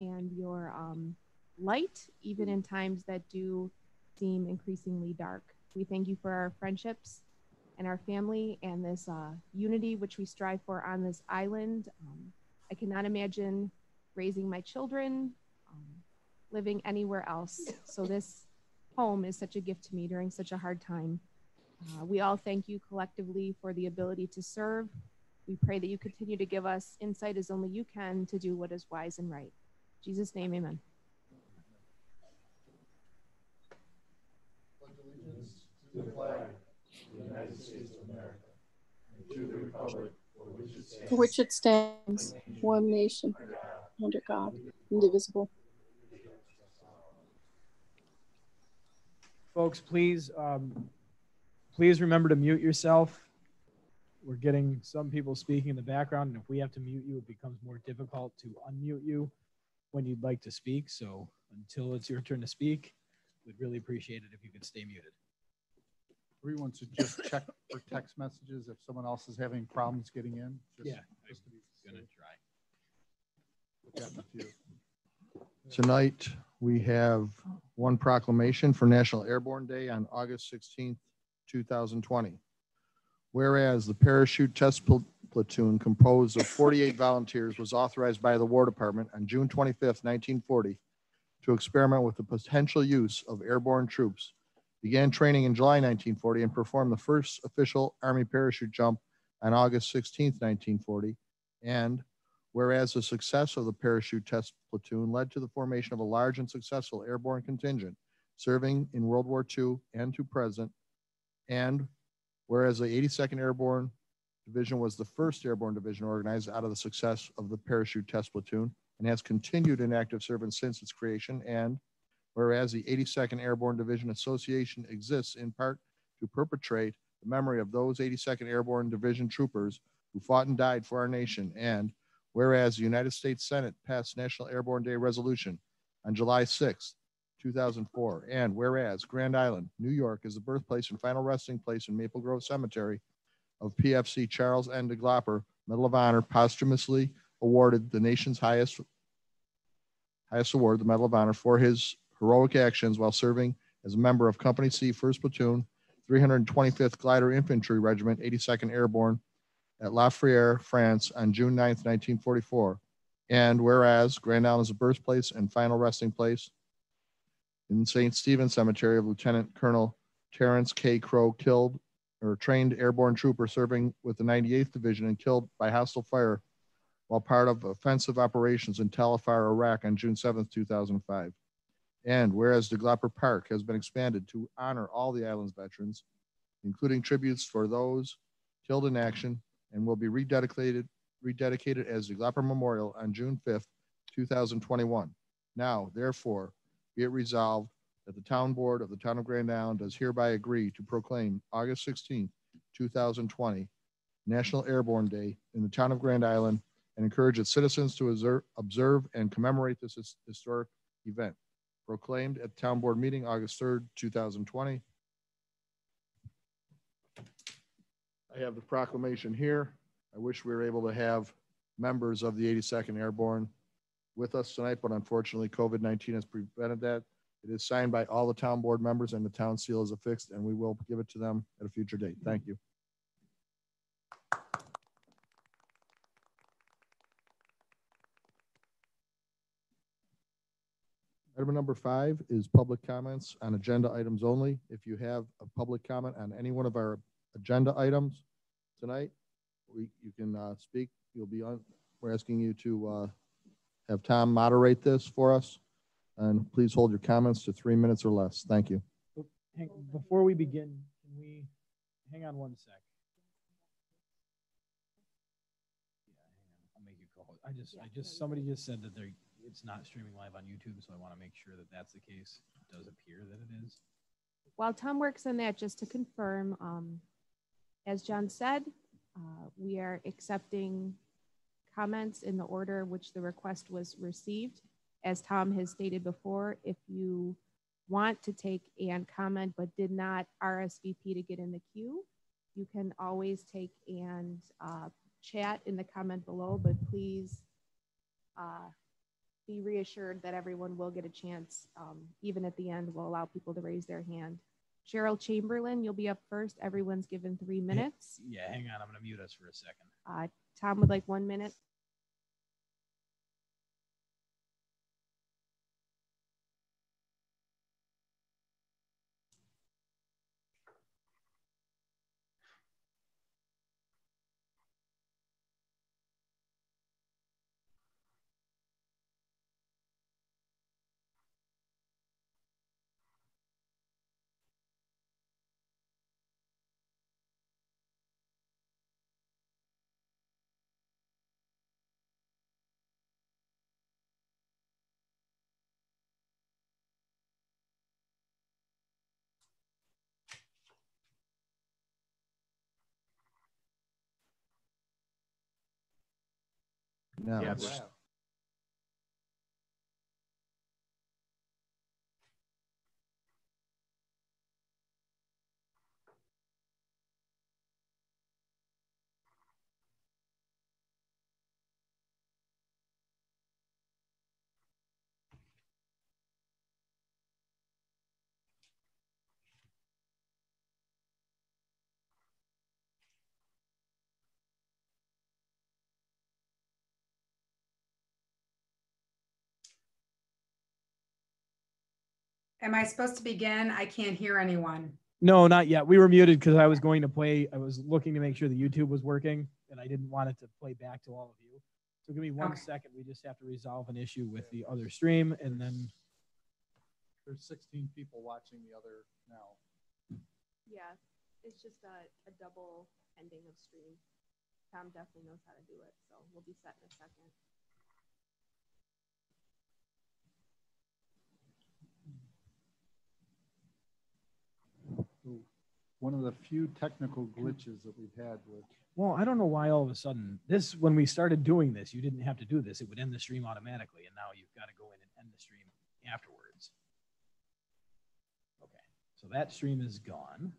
and your um, light, even in times that do seem increasingly dark. We thank you for our friendships and our family and this uh, unity which we strive for on this island. Um, I cannot imagine raising my children, um, living anywhere else. So this home is such a gift to me during such a hard time. Uh, we all thank you collectively for the ability to serve. We pray that you continue to give us insight as only you can to do what is wise and right. In Jesus' name, amen. to the flag of the United States of America and to the republic for which it stands, for which it stands one nation, under God, indivisible. Folks, please, um, please remember to mute yourself. We're getting some people speaking in the background, and if we have to mute you, it becomes more difficult to unmute you when you'd like to speak. So until it's your turn to speak, we'd really appreciate it if you could stay muted. Everyone should just check for text messages if someone else is having problems getting in. Just, Yeah, just to be Gonna try. gotten a few. Tonight, we have one proclamation for National Airborne Day on August 16th, 2020. Whereas the parachute test pl- platoon composed of 48 volunteers was authorized by the War Department on June 25, 1940 to experiment with the potential use of airborne troops, began training in July 1940 and performed the first official Army parachute jump on August 16, 1940, and Whereas the success of the parachute test platoon led to the formation of a large and successful airborne contingent serving in World War II and to present. And whereas the 82nd Airborne Division was the first airborne division organized out of the success of the parachute test platoon and has continued in active service since its creation. And whereas the 82nd Airborne Division Association exists in part to perpetrate the memory of those 82nd Airborne Division troopers who fought and died for our nation. And Whereas the United States Senate passed National Airborne Day resolution on July 6, 2004. And whereas Grand Island, New York is the birthplace and final resting place in Maple Grove Cemetery of PFC Charles N. DeGlopper Medal of Honor posthumously awarded the nation's highest, highest award, the Medal of Honor, for his heroic actions while serving as a member of Company C, 1st Platoon, 325th Glider Infantry Regiment, 82nd Airborne, at La Fière, France on June 9, 1944. And whereas Grand Island is the birthplace and final resting place in St. Stephen Cemetery of Lieutenant Colonel Terrence K. Crowe, killed or trained airborne trooper serving with the 98th Division and killed by hostile fire while part of offensive operations in Tal Afar, Iraq on June 7, 2005. And whereas DeGlopper Park has been expanded to honor all the island's veterans, including tributes for those killed in action and will be rededicated, rededicated as DeGlopper Memorial on June 5th, 2021. Now, therefore, be it resolved that the town board of the town of Grand Island does hereby agree to proclaim August 16th, 2020, National Airborne Day in the town of Grand Island and encourage its citizens to observe, and commemorate this his- historic event. Proclaimed at town board meeting August 3rd, 2020. I have the proclamation here. I wish we were able to have members of the 82nd Airborne with us tonight, but unfortunately, COVID-19 has prevented that. It is signed by all the town board members and the town seal is affixed, and we will give it to them at a future date. Thank you. Item number five is public comments on agenda items only. If you have a public comment on any one of our agenda items tonight, we, you can uh, speak. You'll be on, we're asking you to uh, have Tom moderate this for us. And please hold your comments to three minutes or less. Thank you. Hang, before we begin, can we hang on one sec? Yeah, hang on. I'll make you co-host. I just, I just, somebody just said that they're, it's not streaming live on YouTube, so I want to make sure that that's the case. It does appear that it is. While Tom works on that, just to confirm, um, as John said, uh, we are accepting comments in the order which the request was received. As Tom has stated before, if you want to take and comment but did not RSVP to get in the queue, you can always take and uh, chat in the comment below, but please uh, be reassured that everyone will get a chance. Um, even at the end, we'll allow people to raise their hand. Cheryl Chamberlain, you'll be up first. Everyone's given three minutes. Yeah, hang on. I'm going to mute us for a second. Uh, Tom would like one minute. Now, Yeah, it's- Am I supposed to begin? I can't hear anyone. No, not yet. We were muted because I was going to play. I was looking to make sure the YouTube was working and I didn't want it to play back to all of you. So give me one Okay. second. We just have to resolve an issue with the other stream and then There's 16 people watching the other now. Yeah, it's just a, a double ending of stream. Tom definitely knows how to do it, so we'll be set in a second. One of the few technical glitches that we've had with, Well, I don't know why all of a sudden this, when we started doing this, you didn't have to do this. It would end the stream automatically. And now you've got to go in and end the stream afterwards. Okay. So that stream is gone.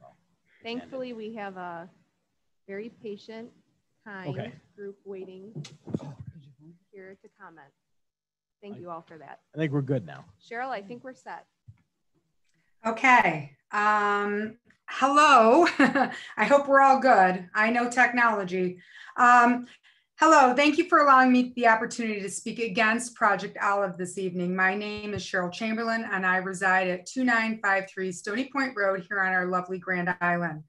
Well, it's ended. Thankfully, we have a very patient, kind Okay. group waiting oh, here to comment. Thank you all for that. I think we're good now. Cheryl, I think we're set. Okay. Um, hello. I hope we're all good. I know technology. Um, hello. Thank you for allowing me the opportunity to speak against Project Olive this evening. My name is Cheryl Chamberlain, and I reside at 2953 Stony Point Road here on our lovely Grand Island.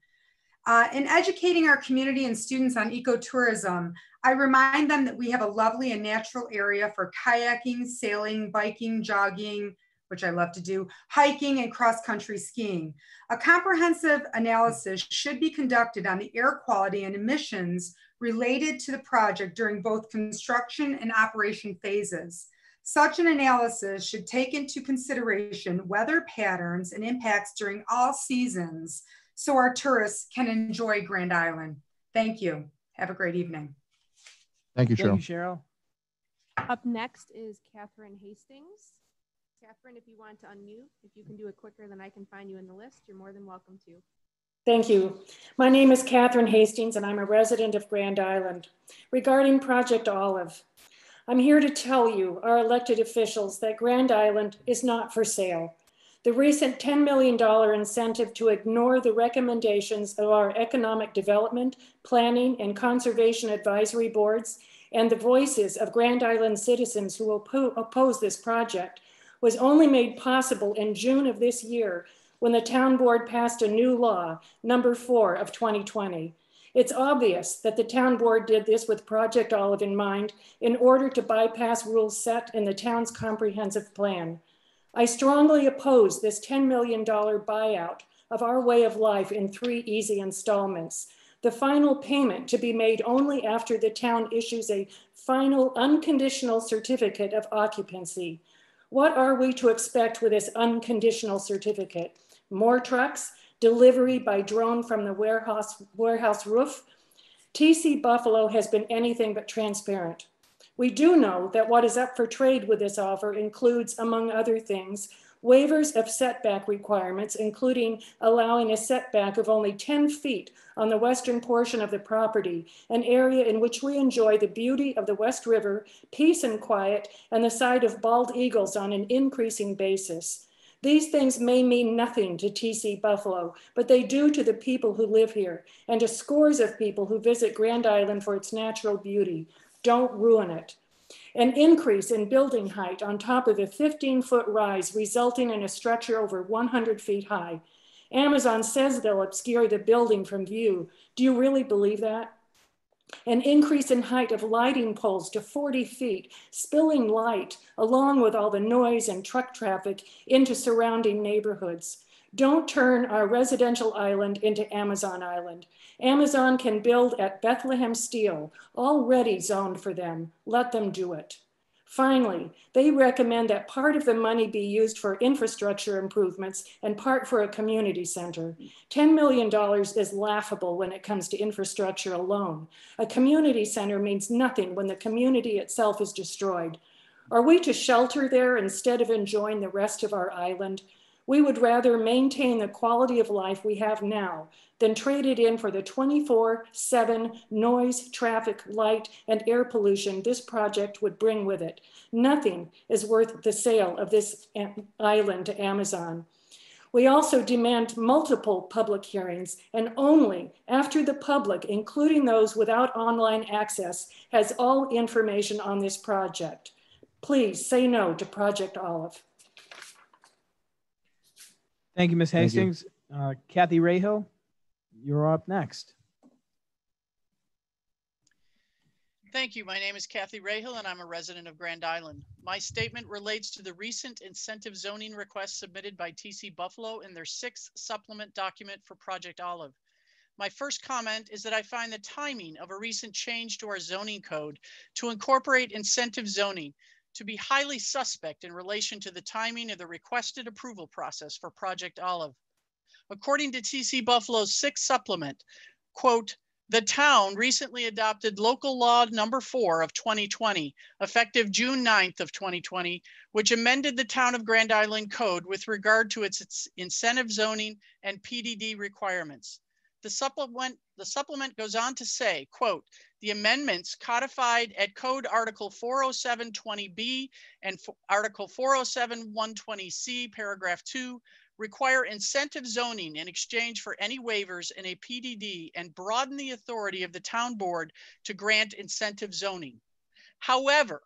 Uh, in educating our community and students on ecotourism, I remind them that we have a lovely and natural area for kayaking, sailing, biking, jogging, which I love to do, hiking and cross-country skiing. A comprehensive analysis should be conducted on the air quality and emissions related to the project during both construction and operation phases. Such an analysis should take into consideration weather patterns and impacts during all seasons so our tourists can enjoy Grand Island. Thank you. Have a great evening. thank you, Cheryl. Thank you, Cheryl. Up next is Catherine Hastings. Catherine, if you want to unmute, if you can do it quicker than I can find you in the list, you're more than welcome to. Thank you. My name is Catherine Hastings and I'm a resident of Grand Island. Regarding Project Olive, I'm here to tell you, our elected officials, that Grand Island is not for sale. The recent $10 million incentive to ignore the recommendations of our economic development, planning, and conservation advisory boards and the voices of Grand Island citizens who oppo- oppose this project was only made possible in June of this year when the town board passed a new law, number four of 2020. It's obvious that the town board did this with Project Olive in mind in order to bypass rules set in the town's comprehensive plan. I strongly oppose this $10 million buyout of our way of life in three easy installments. The final payment to be made only after the town issues a final unconditional certificate of occupancy. What are we to expect with this unconditional certificate? More trucks, delivery by drone from the warehouse, warehouse roof? TC Buffalo has been anything but transparent. We do know that what is up for trade with this offer includes, among other things, waivers of setback requirements, including allowing a setback of only 10 feet on the western portion of the property, an area in which we enjoy the beauty of the West River, peace and quiet, and the sight of bald eagles on an increasing basis. These things may mean nothing to TC Buffalo, but they do to the people who live here and to scores of people who visit Grand Island for its natural beauty. Don't ruin it. An increase in building height on top of a 15 foot rise, resulting in a structure over 100 feet high. Amazon says they'll obscure the building from view. Do you really believe that? an increase in height of lighting poles to 40 feet, spilling light along with all the noise and truck traffic into surrounding neighborhoods. Don't turn our residential island into Amazon Island. Amazon can build at Bethlehem Steel, already zoned for them. Let them do it. Finally, they recommend that part of the money be used for infrastructure improvements and part for a community center. $10 million is laughable when it comes to infrastructure alone. A community center means nothing when the community itself is destroyed. Are we to shelter there instead of enjoying the rest of our island? We would rather maintain the quality of life we have now than trade it in for the 24 7 noise, traffic, light, and air pollution this project would bring with it. Nothing is worth the sale of this island to Amazon. We also demand multiple public hearings and only after the public, including those without online access, has all information on this project. Please say no to Project Olive. Thank you, Ms. Thank you. Hastings. Uh, Kathy Rahill, you're up next. Thank you. My name is Kathy Rahill and I'm a resident of Grand Island. My statement relates to the recent incentive zoning request submitted by TC Buffalo in their sixth supplement document for Project Olive. My first comment is that I find the timing of a recent change to our zoning code to incorporate incentive zoning to be highly suspect in relation to the timing of the requested approval process for Project Olive. According to TC Buffalo's sixth supplement, quote, the town recently adopted local law number four of 2020, effective June 9th of 2020, which amended the town of Grand Island code with regard to its, its incentive zoning and PDD requirements. The supplement, the supplement goes on to say, quote, the amendments codified at Code Article 40720B and Article 407-120C, paragraph 2, require incentive zoning in exchange for any waivers in a PDD and broaden the authority of the town board to grant incentive zoning. However,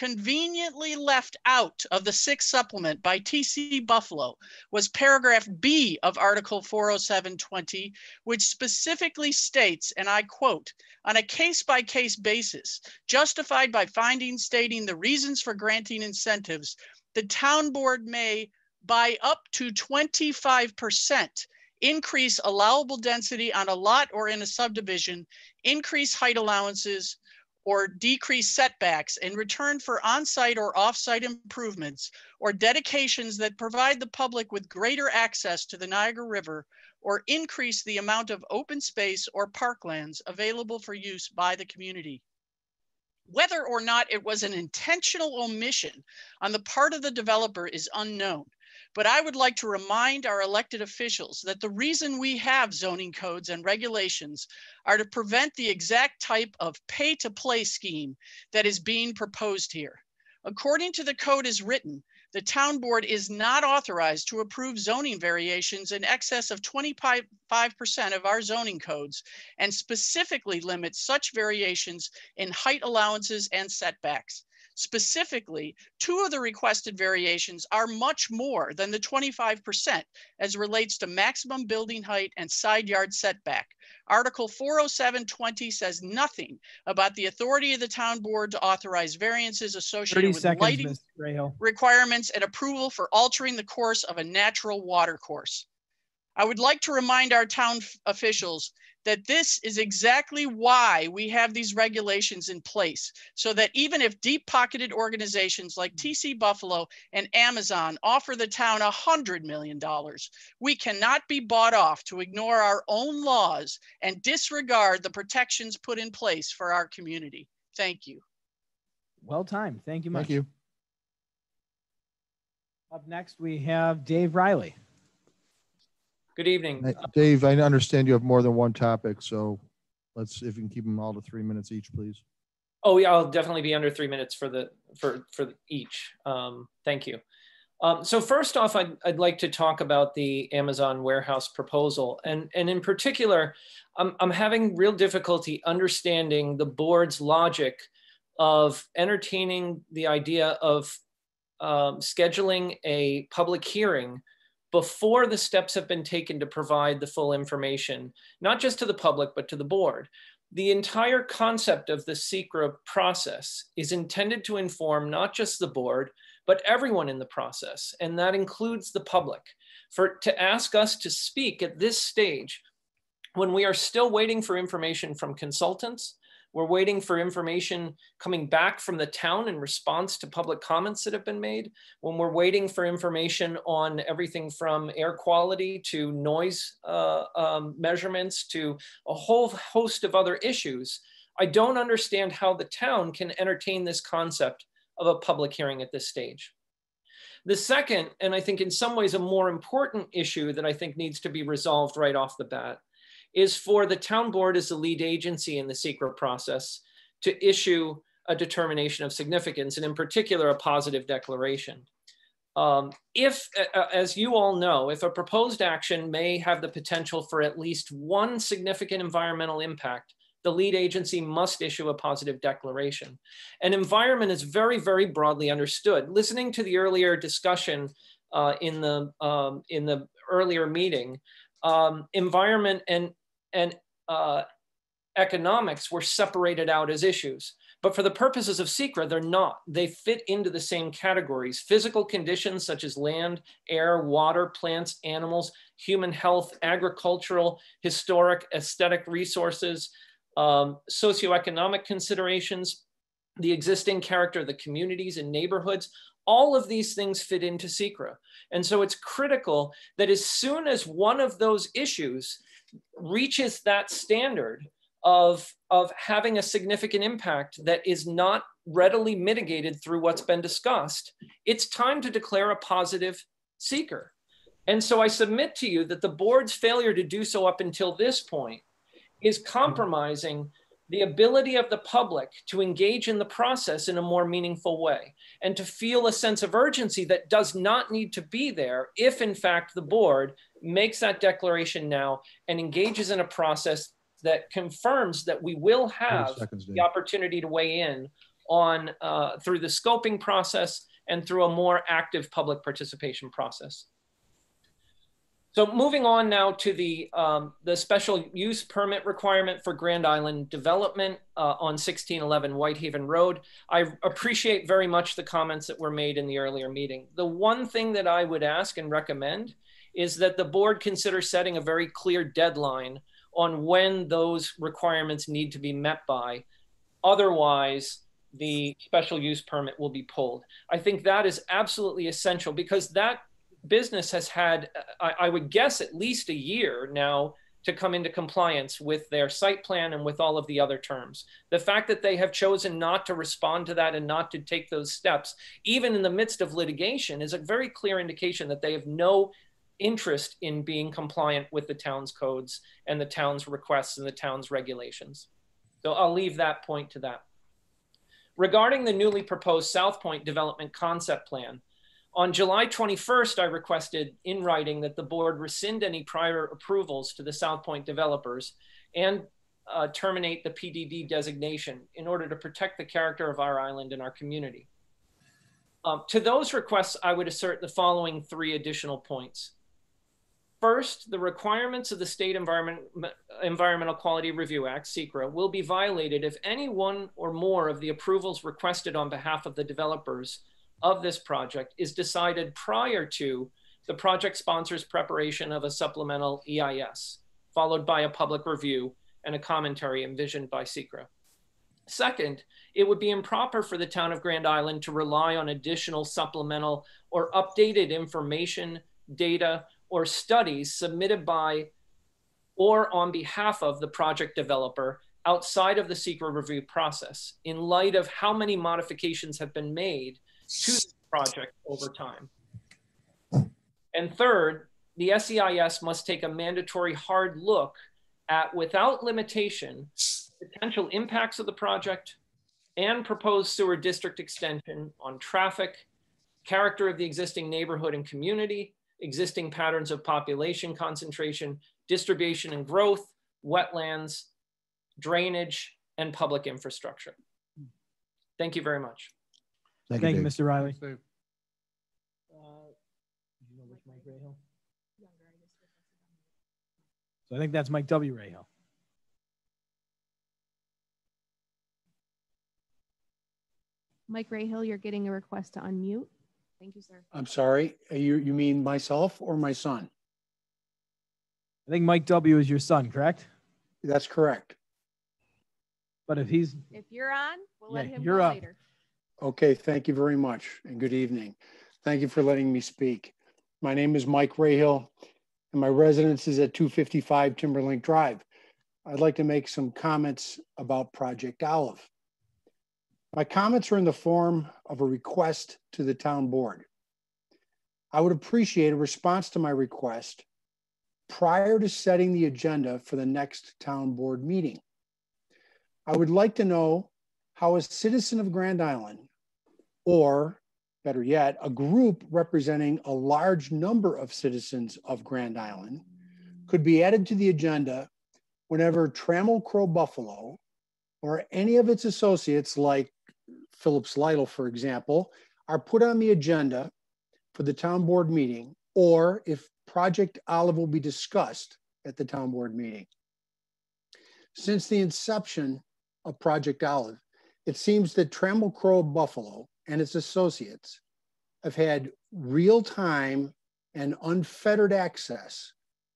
conveniently left out of the sixth supplement by TC Buffalo was paragraph B of Article 40720, which specifically states, and I quote, on a case by case basis, justified by findings stating the reasons for granting incentives, the town board may, by up to 25%, increase allowable density on a lot or in a subdivision, increase height allowances, or decrease setbacks in return for on-site or off-site improvements or dedications that provide the public with greater access to the Niagara River or increase the amount of open space or parklands available for use by the community. Whether or not it was an intentional omission on the part of the developer is unknown. But I would like to remind our elected officials that the reason we have zoning codes and regulations are to prevent the exact type of pay to play scheme that is being proposed here. According to the code as written, the town board is not authorized to approve zoning variations in excess of 25% of our zoning codes and specifically limits such variations in height allowances and setbacks. Specifically, two of the requested variations are much more than the 25% as relates to maximum building height and side yard setback. Article 40720 says nothing about the authority of the town board to authorize variances associated with seconds, lighting requirements and approval for altering the course of a natural water course. I would like to remind our town officials that this is exactly why we have these regulations in place. So that even if deep pocketed organizations like mm. TC Buffalo and Amazon offer the town a hundred million dollars, we cannot be bought off to ignore our own laws and disregard the protections put in place for our community. Thank you. Well timed. Thank you much. Thank you. Up next, we have Dave Riley. Good evening. Dave, I understand you have more than one topic, so let's, if you can keep them all to three minutes each, please. Oh, yeah, I'll definitely be under three minutes for the, for, for each. Um, thank you. Um, so first off, I'd, I'd like to talk about the Amazon warehouse proposal. And, and in particular, I'm, I'm having real difficulty understanding the board's logic of entertaining the idea of um, scheduling a public hearing before the steps have been taken to provide the full information, not just to the public, but to the board. The entire concept of the SEQRA process is intended to inform not just the board, but everyone in the process, and that includes the public. For to ask us to speak at this stage when we are still waiting for information from consultants, we're waiting for information coming back from the town in response to public comments that have been made. When we're waiting for information on everything from air quality to noise uh, um, measurements to a whole host of other issues, I don't understand how the town can entertain this concept of a public hearing at this stage. The second, and I think in some ways a more important issue that I think needs to be resolved right off the bat, is for the town board as the lead agency in the SEQRA process to issue a determination of significance, and in particular, a positive declaration. Um, if, as you all know, if a proposed action may have the potential for at least one significant environmental impact, the lead agency must issue a positive declaration. And environment is very, very broadly understood. Listening to the earlier discussion uh, in, the, um, in the earlier meeting, um, environment and, and uh, economics were separated out as issues. But for the purposes of SEQRA, they're not. They fit into the same categories. Physical conditions such as land, air, water, plants, animals, human health, agricultural, historic, aesthetic resources, um, socioeconomic considerations, the existing character of the communities and neighborhoods, all of these things fit into SEQRA. And so it's critical that as soon as one of those issues reaches that standard of, of having a significant impact that is not readily mitigated through what's been discussed, it's time to declare a positive seeker. And so I submit to you that the board's failure to do so up until this point is compromising the ability of the public to engage in the process in a more meaningful way and to feel a sense of urgency that does not need to be there if, in fact, the board makes that declaration now and engages in a process that confirms that we will have seconds, the opportunity to weigh in on uh, through the scoping process and through a more active public participation process. So moving on now to the, um, the special use permit requirement for Grand Island development uh, on 1611 Whitehaven Road. I appreciate very much the comments that were made in the earlier meeting. The one thing that I would ask and recommend is that the board consider setting a very clear deadline on when those requirements need to be met by. Otherwise, the special use permit will be pulled. I think that is absolutely essential because that business has had, I, I, would guess, at least a year now to come into compliance with their site plan and with all of the other terms. The fact that they have chosen not to respond to that and not to take those steps, even in the midst of litigation, is a very clear indication that they have no interest in being compliant with the town's codes and the town's requests and the town's regulations. So I'll leave that point to that. Regarding the newly proposed South Point development concept plan, on July 21st, I requested in writing that the board rescind any prior approvals to the South Point developers and uh, terminate the PDD designation in order to protect the character of our island and our community. Um, to those requests, I would assert the following three additional points. First, the requirements of the State Environment, Environmental Quality Review Act, SEQRA, will be violated if any one or more of the approvals requested on behalf of the developers of this project is decided prior to the project sponsor's preparation of a supplemental EIS, followed by a public review and a commentary envisioned by SEQRA. Second, it would be improper for the town of Grand Island to rely on additional supplemental or updated information, data, or studies submitted by or on behalf of the project developer outside of the SEQRA review process in light of how many modifications have been made to the project over time. And third, the SEIS must take a mandatory hard look at, without limitation, potential impacts of the project and proposed sewer district extension on traffic, character of the existing neighborhood and community, existing patterns of population concentration, distribution and growth, wetlands, drainage, and public infrastructure. Thank you very much. Thank you, Dave. Mr. Riley. Dave. So I think that's Mike W. Rahill. Mike Rahill, you're getting a request to unmute. Thank you, sir. I'm sorry, uh, you, you mean myself or my son? I think Mike W. is your son, correct? That's correct. But if he's, If you're on, we'll let him you're go up. later. Okay, thank you very much and good evening. Thank you for letting me speak. My name is Mike Rahill and my residence is at 255 Timberlink Drive. I'd like to make some comments about Project Olive. My comments are in the form of a request to the town board. I would appreciate a response to my request prior to setting the agenda for the next town board meeting. I would like to know how a citizen of Grand Island, or better yet, a group representing a large number of citizens of Grand Island, could be added to the agenda whenever Trammell Crow Buffalo or any of its associates, like Phillips Lytle, for example, are put on the agenda for the town board meeting, or if Project Olive will be discussed at the town board meeting. Since the inception of Project Olive, it seems that Trammell Crow Buffalo and its associates have had real-time and unfettered access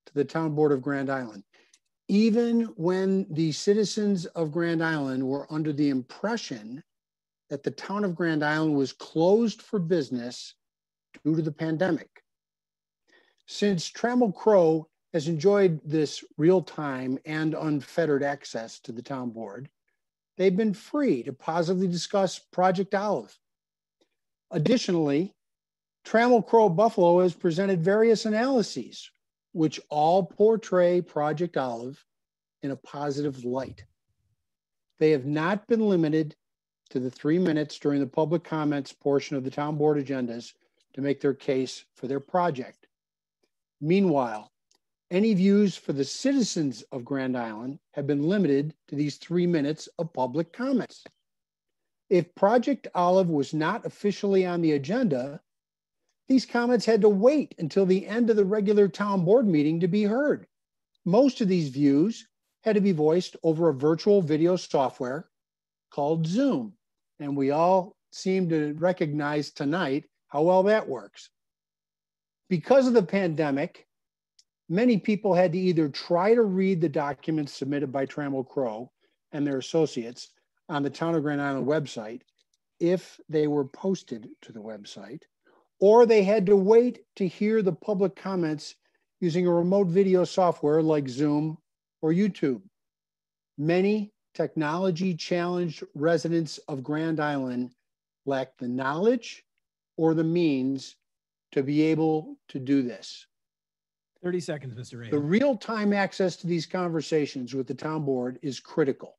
to the town board of Grand Island. Even when the citizens of Grand Island were under the impression that the town of Grand Island was closed for business due to the pandemic. Since Trammell Crow has enjoyed this real-time and unfettered access to the town board, they've been free to positively discuss Project Olive. Additionally, Trammell Crow Buffalo has presented various analyses, which all portray Project Olive in a positive light. They have not been limited to the three minutes during the public comments portion of the town board agendas to make their case for their project. Meanwhile, any views for the citizens of Grand Island have been limited to these three minutes of public comments. If Project Olive was not officially on the agenda, these comments had to wait until the end of the regular town board meeting to be heard. Most of these views had to be voiced over a virtual video software called Zoom. And we all seem to recognize tonight how well that works. Because of the pandemic, many people had to either try to read the documents submitted by Trammell Crow and their associates on the Town of Grand Island website if they were posted to the website, or they had to wait to hear the public comments using a remote video software like Zoom or YouTube. Many technology challenged residents of Grand Island lack the knowledge or the means to be able to do this. 30 seconds, Mr. The real-time access to these conversations with the town board is critical.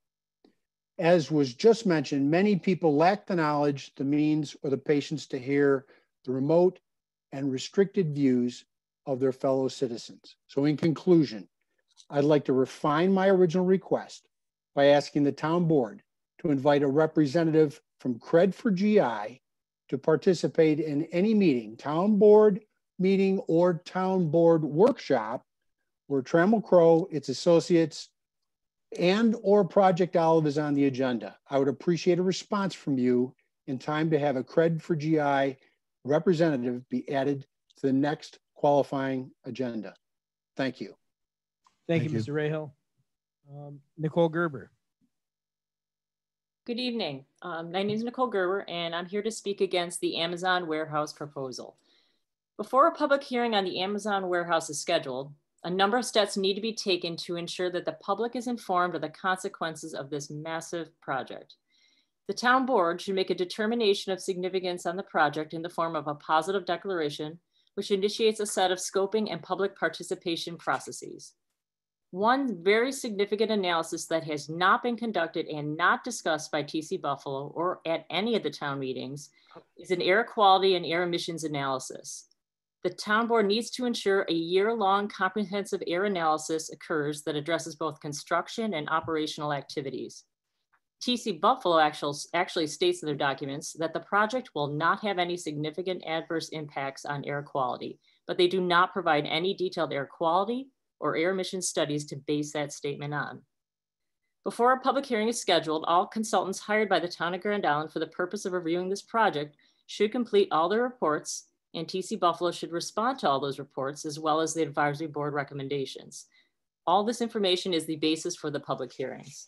As was just mentioned, many people lack the knowledge, the means, or the patience to hear the remote and restricted views of their fellow citizens. So in conclusion, I'd like to refine my original request by asking the town board to invite a representative from Cred for GI to participate in any meeting, town board meeting or town board workshop where Trammell Crow, its associates, and or Project Olive is on the agenda. I would appreciate a response from you in time to have a Cred for GI representative be added to the next qualifying agenda. Thank you. Thank, Thank you, you. Mr. Rahill. Um, Nicole Gerber. Good evening. Um, my name is Nicole Gerber, and I'm here to speak against the Amazon warehouse proposal. Before a public hearing on the Amazon warehouse is scheduled, a number of steps need to be taken to ensure that the public is informed of the consequences of this massive project. The town board should make a determination of significance on the project in the form of a positive declaration, which initiates a set of scoping and public participation processes. One very significant analysis that has not been conducted and not discussed by TC Buffalo or at any of the town meetings is an air quality and air emissions analysis. The town board needs to ensure a year-long comprehensive air analysis occurs that addresses both construction and operational activities. TC Buffalo actual, actually states in their documents that the project will not have any significant adverse impacts on air quality, but they do not provide any detailed air quality or air emission studies to base that statement on. Before a public hearing is scheduled, all consultants hired by the town of Grand Island for the purpose of reviewing this project should complete all their reports and TC Buffalo should respond to all those reports as well as the advisory board recommendations. All this information is the basis for the public hearings.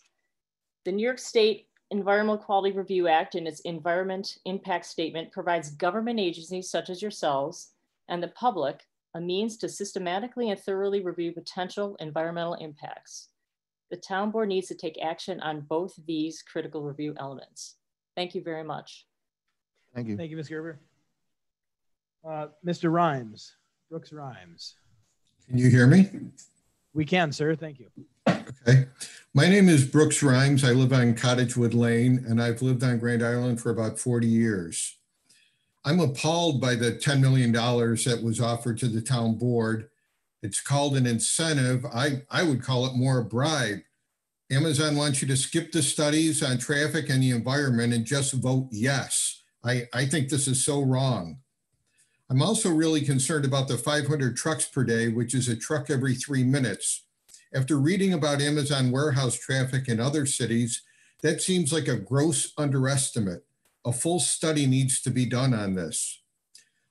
The New York State Environmental Quality Review Act and its environment impact statement provides government agencies such as yourselves and the public a means to systematically and thoroughly review potential environmental impacts. The town board needs to take action on both these critical review elements. Thank you very much. Thank you. Thank you, Ms. Gerber. Uh, Mr. Rhymes, Brooks Rhymes. Can you hear me? We can, sir. Thank you. Okay. My name is Brooks Rhymes. I live on Cottagewood Lane and I've lived on Grand Island for about 40 years. I'm appalled by the $10 million that was offered to the town board. It's called an incentive. I, I would call it more a bribe. Amazon wants you to skip the studies on traffic and the environment and just vote yes. I, I think this is so wrong. I'm also really concerned about the 500 trucks per day, which is a truck every three minutes. After reading about Amazon warehouse traffic in other cities, that seems like a gross underestimate. A full study needs to be done on this.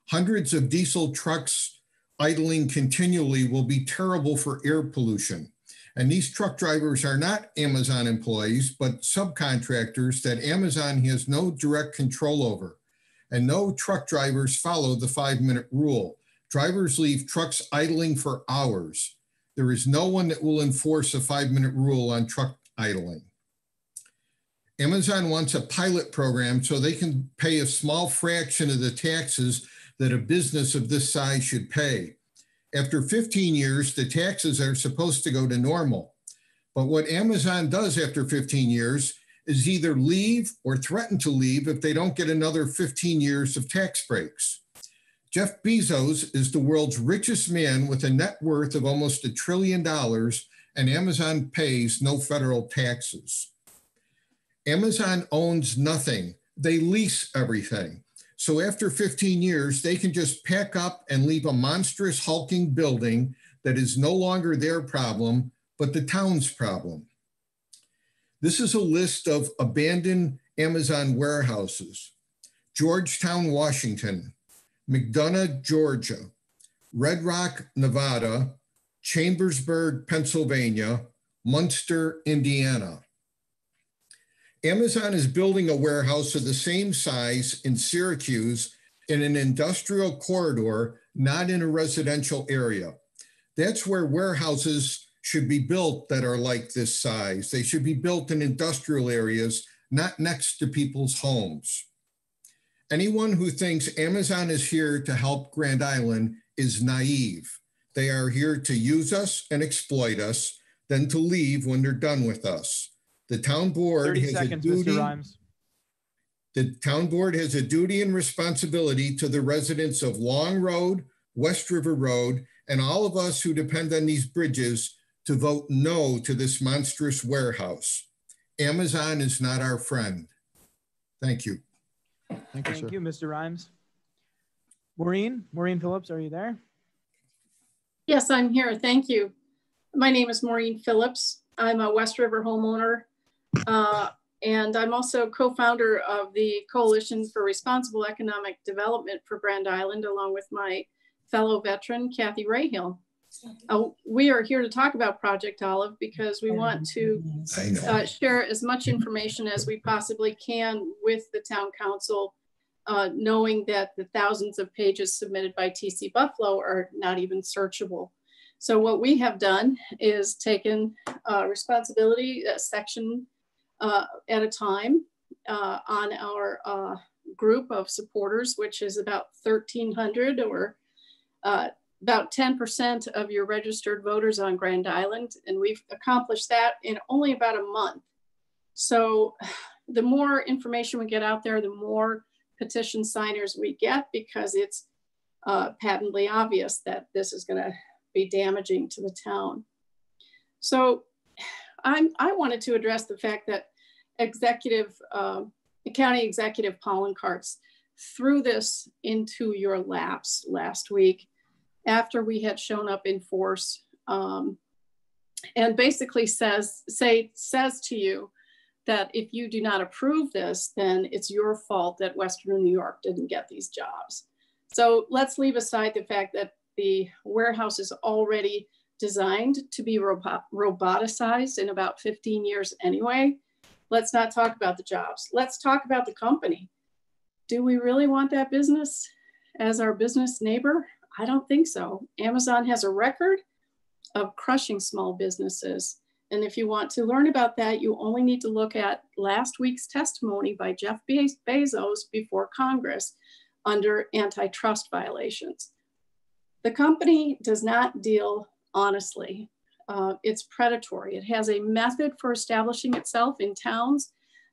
Hundreds of diesel trucks idling continually will be terrible for air pollution. And these truck drivers are not Amazon employees, but subcontractors that Amazon has no direct control over and no truck drivers follow the five minute rule. Drivers leave trucks idling for hours. There is no one that will enforce a five minute rule on truck idling. Amazon wants a pilot program so they can pay a small fraction of the taxes that a business of this size should pay. After 15 years, the taxes are supposed to go to normal. But what Amazon does after 15 years is either leave or threaten to leave if they don't get another 15 years of tax breaks. Jeff Bezos is the world's richest man with a net worth of almost a trillion dollars, and Amazon pays no federal taxes. Amazon owns nothing, they lease everything. So after 15 years, they can just pack up and leave a monstrous hulking building that is no longer their problem, but the town's problem. This is a list of abandoned Amazon warehouses. Georgetown, Washington, McDonough, Georgia, Red Rock, Nevada, Chambersburg, Pennsylvania, Munster, Indiana. Amazon is building a warehouse of the same size in Syracuse in an industrial corridor, not in a residential area. That's where warehouses should be built that are like this size. They should be built in industrial areas, not next to people's homes. Anyone who thinks Amazon is here to help Grand Island is naive. They are here to use us and exploit us, then to leave when they're done with us. The town board 30 has seconds, a duty. Mr. Rhymes. The town board has a duty and responsibility to the residents of Long Road, West River Road, and all of us who depend on these bridges to vote no to this monstrous warehouse. Amazon is not our friend. Thank you. Thank you, Thank you, Mr. Rhymes. Maureen, Maureen Phillips, are you there? Yes, I'm here. Thank you. My name is Maureen Phillips. I'm a West River homeowner. Uh, And I'm also co-founder of the Coalition for Responsible Economic Development for Grand Island, along with my fellow veteran Kathy Rahill. Uh, We are here to talk about Project Olive because we want to uh, share as much information as we possibly can with the town council, uh, knowing that the thousands of pages submitted by TC Buffalo are not even searchable. So what we have done is taken uh, responsibility a section uh, at a time uh, on our uh, group of supporters, which is about 1,300 or uh, about 10% of your registered voters on Grand Island, and we've accomplished that in only about a month. So the more information we get out there, the more petition signers we get because it's uh, patently obvious that this is going to be damaging to the town. So I'm, I wanted to address the fact that executive, uh, county executive Poloncarz threw this into your laps last week after we had shown up in force um, and basically says, say, says to you that if you do not approve this, then it's your fault that Western New York didn't get these jobs. So let's leave aside the fact that the warehouse is already designed to be robot roboticized in about 15 years anyway. Let's not talk about the jobs. Let's talk about the company. Do we really want that business as our business neighbor? I don't think so. Amazon has a record of crushing small businesses. And if you want to learn about that, you only need to look at last week's testimony by Jeff Be Bezos before Congress under antitrust violations. The company does not deal honestly. Uh, it's predatory. It has a method for establishing itself in towns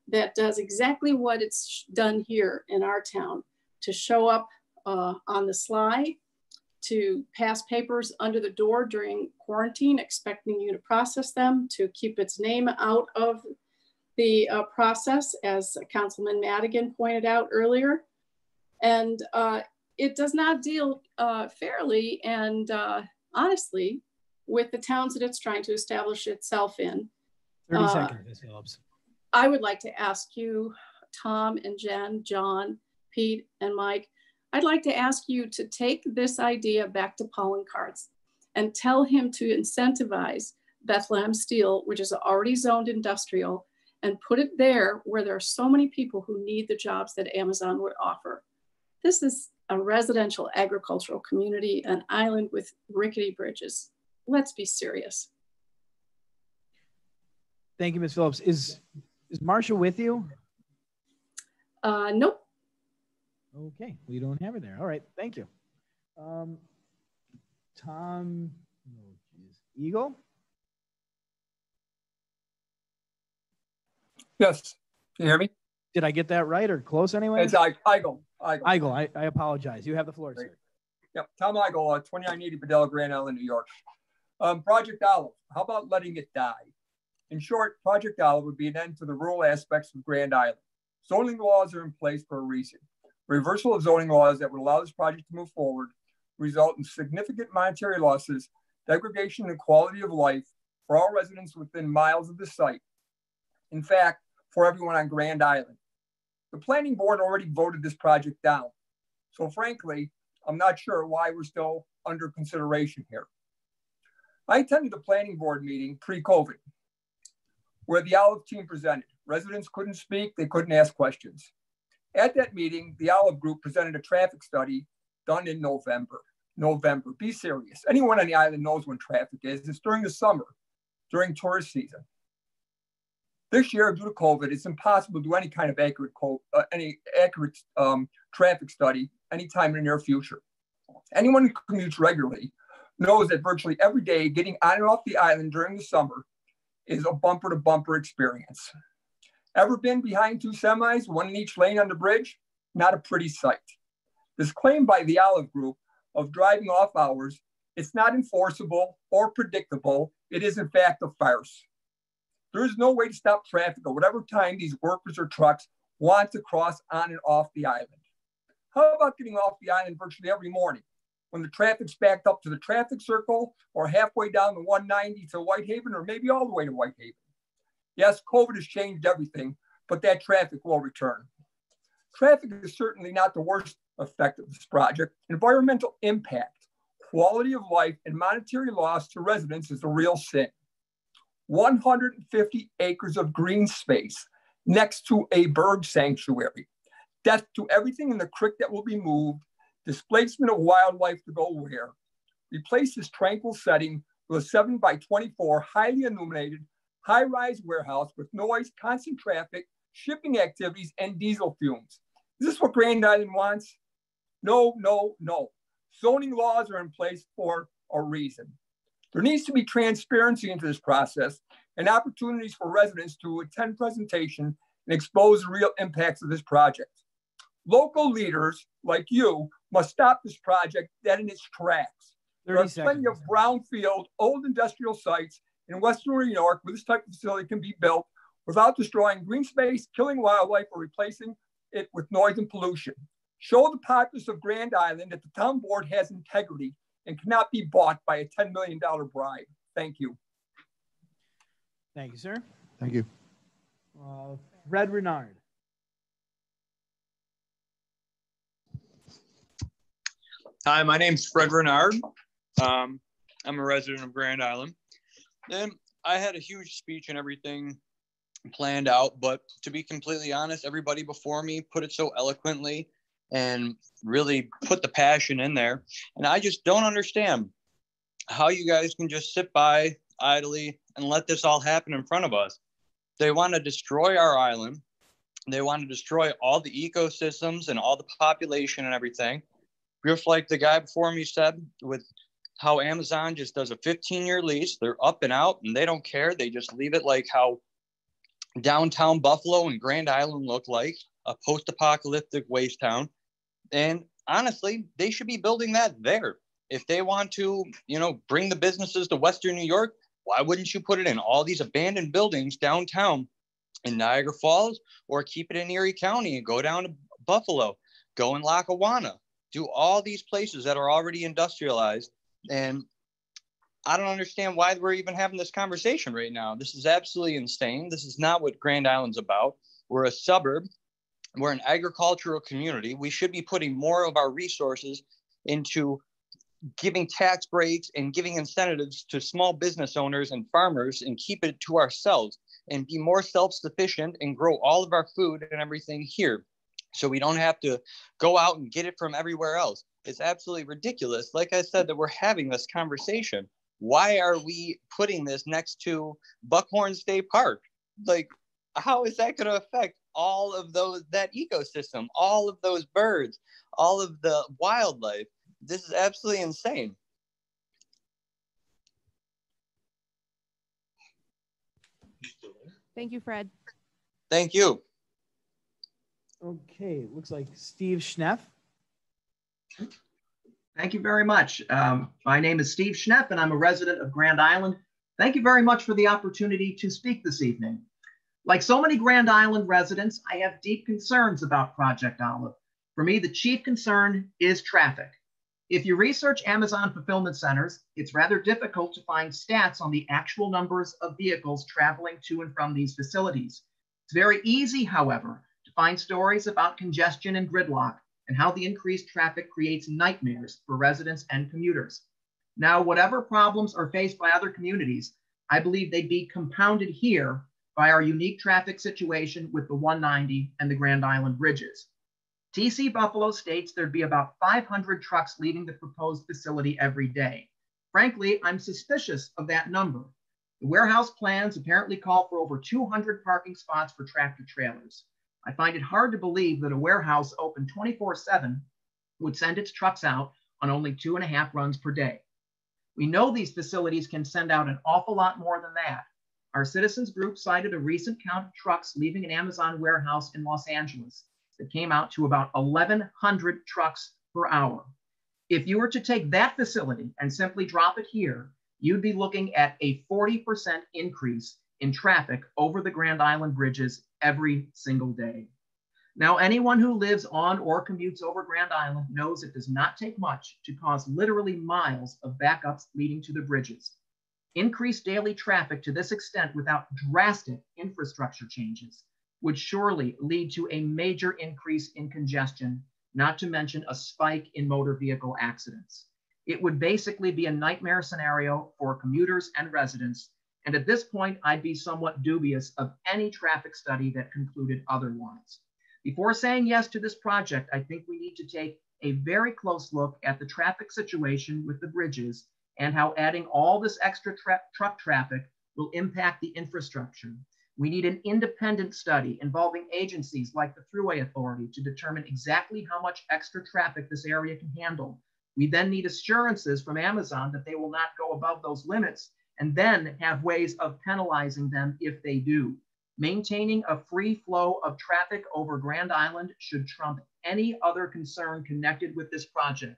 that does exactly what it's done here in our town to show up uh, on the sly, to pass papers under the door during quarantine, expecting you to process them, to keep its name out of the uh, process, as Councilman Madigan pointed out earlier. And uh, it does not deal uh, fairly and uh, honestly with the towns that it's trying to establish itself in. 30 uh, seconds, Ms. I would like to ask you, Tom and Jen, John, Pete, and Mike, I'd like to ask you to take this idea back to Poloncarz and tell him to incentivize Bethlehem Steel, which is already zoned industrial, and put it there where there are so many people who need the jobs that Amazon would offer. This is a residential agricultural community, an island with rickety bridges let's be serious. Thank you, Ms. Phillips. Is is Marcia with you? Uh, nope. Okay, we don't have her there. All right, thank you. Um, Tom, oh geez, Eagle. Yes, can you hear me? Did I get that right or close anyway? It's I, Igel. Igel. Igel, I, I apologize. You have the floor, Great. sir. Yep, Tom Igel, uh, 2980 Bedell, Grand Island, New York. Um, Project Olive, how about letting it die? In short, Project Olive would be an end to the rural aspects of Grand Island. Zoning laws are in place for a reason. Reversal of zoning laws that would allow this project to move forward result in significant monetary losses, degradation in quality of life for all residents within miles of the site. In fact, for everyone on Grand Island. The planning board already voted this project down. So frankly, I'm not sure why we're still under consideration here. I attended the planning board meeting pre-COVID where the Olive team presented. Residents couldn't speak, they couldn't ask questions. At that meeting, the Olive Group presented a traffic study done in November. November, be serious. Anyone on the island knows when traffic is. It's during the summer, during tourist season. This year, due to COVID, it's impossible to do any kind of accurate, uh, any accurate um, traffic study anytime in the near future. Anyone who commutes regularly knows that virtually every day getting on and off the island during the summer is a bumper to bumper experience. Ever been behind two semis, one in each lane on the bridge? Not a pretty sight. This claim by the Olive Group of driving off hours, it's not enforceable or predictable. It is in fact a farce. There is no way to stop traffic at whatever time these workers or trucks want to cross on and off the island. How about getting off the island virtually every morning? when the traffic's backed up to the traffic circle or halfway down the 190 to Whitehaven or maybe all the way to Whitehaven. Yes, COVID has changed everything, but that traffic will return. Traffic is certainly not the worst effect of this project. Environmental impact, quality of life, and monetary loss to residents is a real sin. 150 acres of green space next to a bird sanctuary. Death to everything in the creek that will be moved displacement of wildlife to go where. Replace this tranquil setting with a 7 by 24 highly illuminated high-rise warehouse with noise, constant traffic, shipping activities, and diesel fumes. Is this what Grand Island wants? No, no, no. Zoning laws are in place for a reason. There needs to be transparency into this process and opportunities for residents to attend presentation and expose the real impacts of this project. Local leaders like you must stop this project dead in its tracks. There are plenty of brownfield, old industrial sites in Western New York where this type of facility can be built without destroying green space, killing wildlife, or replacing it with noise and pollution. Show the populace of Grand Island that the town board has integrity and cannot be bought by a $10 million bribe. Thank you. Thank you, sir. Thank you. Uh, Fred Renard. Hi, my name's Fred Renard. Um, I'm a resident of Grand Island. And I had a huge speech and everything planned out, but to be completely honest, everybody before me put it so eloquently and really put the passion in there. And I just don't understand how you guys can just sit by idly and let this all happen in front of us. They want to destroy our island. They want to destroy all the ecosystems and all the population and everything. Just like the guy before me said, with how Amazon just does a 15 year lease, they're up and out and they don't care. They just leave it like how downtown Buffalo and Grand Island look like a post apocalyptic waste town. And honestly, they should be building that there. If they want to, you know, bring the businesses to Western New York, why wouldn't you put it in all these abandoned buildings downtown in Niagara Falls or keep it in Erie County and go down to Buffalo, go in Lackawanna, do all these places that are already industrialized. And I don't understand why we're even having this conversation right now. This is absolutely insane. This is not what Grand Island's about. We're a suburb we're an agricultural community. We should be putting more of our resources into giving tax breaks and giving incentives to small business owners and farmers and keep it to ourselves and be more self-sufficient and grow all of our food and everything here. So we don't have to go out and get it from everywhere else. It's absolutely ridiculous. Like i said that we're having this conversation. Why are we putting this next to buckhorn state park? Like how is that going to affect all of those that ecosystem, all of those birds, all of the wildlife. This is absolutely insane. Thank you, Fred. Thank you. Okay, it looks like Steve Schneff. Thank you very much. Um, my name is Steve Schneff, and I'm a resident of Grand Island. Thank you very much for the opportunity to speak this evening. Like so many Grand Island residents, I have deep concerns about Project Olive. For me, the chief concern is traffic. If you research Amazon fulfillment centers, it's rather difficult to find stats on the actual numbers of vehicles traveling to and from these facilities. It's very easy, however, to find stories about congestion and gridlock and how the increased traffic creates nightmares for residents and commuters. Now, whatever problems are faced by other communities, I believe they'd be compounded here by our unique traffic situation with the 190 and the Grand Island bridges. TC Buffalo states there'd be about 500 trucks leaving the proposed facility every day. Frankly, I'm suspicious of that number. The warehouse plans apparently call for over 200 parking spots for tractor trailers. I find it hard to believe that a warehouse open 24 7 would send its trucks out on only two and a half runs per day. We know these facilities can send out an awful lot more than that. Our citizens group cited a recent count of trucks leaving an Amazon warehouse in Los Angeles that came out to about 1,100 trucks per hour. If you were to take that facility and simply drop it here, you'd be looking at a 40% increase in traffic over the Grand Island bridges every single day. Now, anyone who lives on or commutes over Grand Island knows it does not take much to cause literally miles of backups leading to the bridges. Increased daily traffic to this extent without drastic infrastructure changes would surely lead to a major increase in congestion, not to mention a spike in motor vehicle accidents. It would basically be a nightmare scenario for commuters and residents. And at this point, I'd be somewhat dubious of any traffic study that concluded otherwise. Before saying yes to this project, I think we need to take a very close look at the traffic situation with the bridges and how adding all this extra tra truck traffic will impact the infrastructure. We need an independent study involving agencies like the Thruway Authority to determine exactly how much extra traffic this area can handle We then need assurances from Amazon that they will not go above those limits and then have ways of penalizing them if they do. Maintaining a free flow of traffic over Grand Island should trump any other concern connected with this project.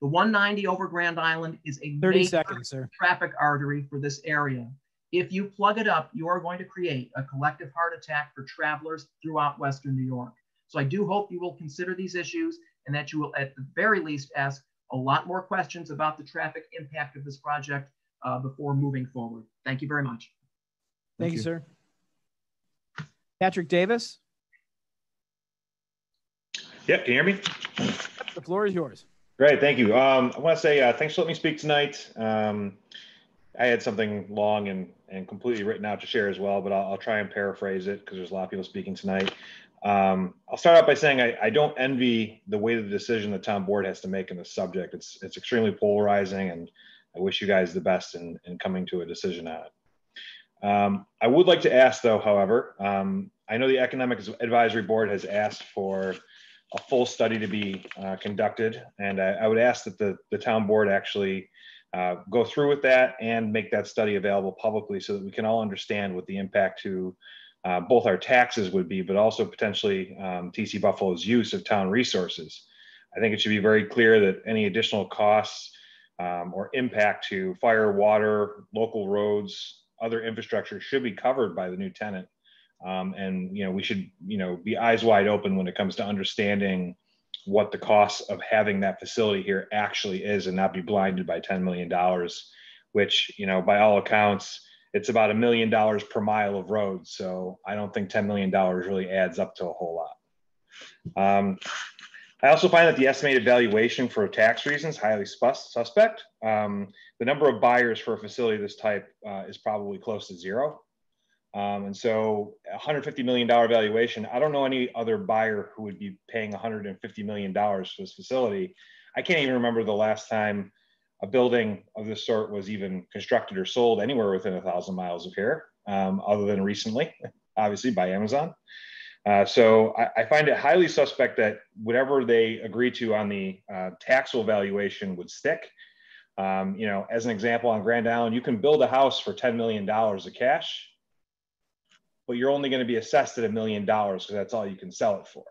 The 190 over Grand Island is a 30 major seconds, sir. traffic artery for this area. If you plug it up, you are going to create a collective heart attack for travelers throughout Western New York. So I do hope you will consider these issues and that you will at the very least ask a lot more questions about the traffic impact of this project uh, before moving forward. Thank you very much. Thank, you, sir. Patrick Davis, Yep, can you hear me? the floor is yours. Great, thank you. Um, I want to say uh, thanks for letting me speak tonight. Um, I had something long and, and completely written out to share as well, but I'll, I'll try and paraphrase it because there's a lot of people speaking tonight. Um, I'll start out by saying I, I don't envy the weight of the decision the town board has to make in this subject. It's it's extremely polarizing, and I wish you guys the best in, in coming to a decision on it. Um, I would like to ask, though, however, um, I know the Economic Advisory Board has asked for a full study to be uh, conducted, and I, I would ask that the, the town board actually uh, go through with that and make that study available publicly so that we can all understand what the impact to uh, both our taxes would be, but also potentially um, TC Buffalo's use of town resources. I think it should be very clear that any additional costs um, or impact to fire, water, local roads, other infrastructure should be covered by the new tenant. Um, and you know we should you know be eyes wide open when it comes to understanding what the cost of having that facility here actually is, and not be blinded by ten million dollars, which you know by all accounts it's about a million dollars per mile of road. So I don't think $10 million really adds up to a whole lot. Um, I also find that the estimated valuation for tax reasons highly suspect. Um, the number of buyers for a facility of this type uh, is probably close to zero. Um, and so $150 million valuation, I don't know any other buyer who would be paying $150 million for this facility. I can't even remember the last time a building of this sort was even constructed or sold anywhere within a thousand miles of here, um, other than recently, obviously by Amazon. Uh, so I, I, find it highly suspect that whatever they agree to on the uh, taxable valuation would stick. Um, you know, as an example, on Grand Island, you can build a house for $10 million of cash, but you're only going to be assessed at a million dollars because that's all you can sell it for.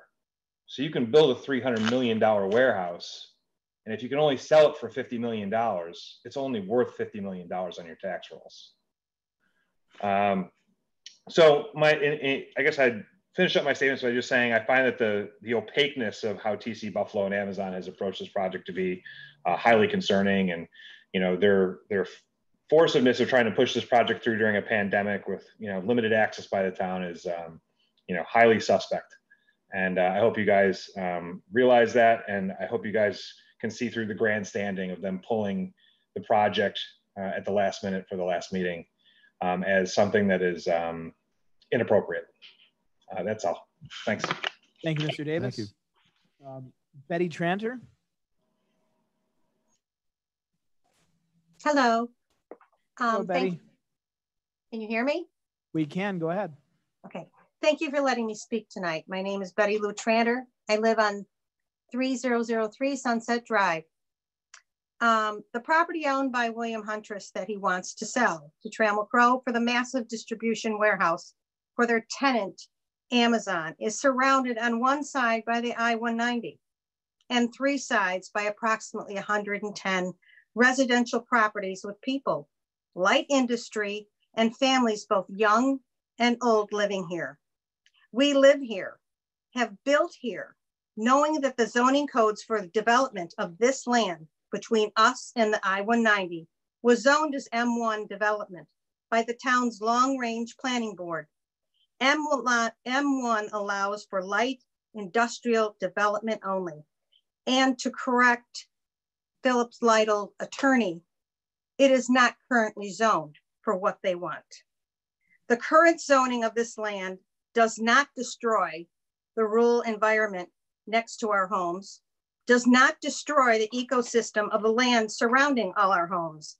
So you can build a $300 million warehouse and if you can only sell it for $50 million, it's only worth $50 million on your tax rolls. Um, so my, I guess I'd finish up my statements by just saying I find that the, the opaqueness of how TC Buffalo and Amazon has approached this project to be uh, highly concerning. And, you know, their, their forciveness of trying to push this project through during a pandemic with, you know, limited access by the town is, um, you know, highly suspect. And uh, I hope you guys um, realize that. And I hope you guys can see through the grandstanding of them pulling the project uh, at the last minute for the last meeting um, as something that is um, inappropriate. Uh, that's all. Thanks. Thank you, Mr. Davis. Thank you. Um, Betty Tranter. Hello. Hello, Um, Betty. thank- Can you hear me? We can go ahead. Okay. Thank you for letting me speak tonight. My name is Betty Lou Tranter. I live on 3003 Sunset Drive. Um, the property owned by William Huntress that he wants to sell to Trammell Crow for the massive distribution warehouse for their tenant, Amazon, is surrounded on one side by the I-190 and three sides by approximately 110 residential properties with people, light industry, and families both young and old living here. We live here, have built here, knowing that the zoning codes for the development of this land between us and the I-190 was zoned as M1 development by the town's long-range planning board. M1 M1 allows for light industrial development only. And to correct Phillips Lytle attorney, it is not currently zoned for what they want. The current zoning of this land does not destroy the rural environment next to our homes, does not destroy the ecosystem of the land surrounding all our homes,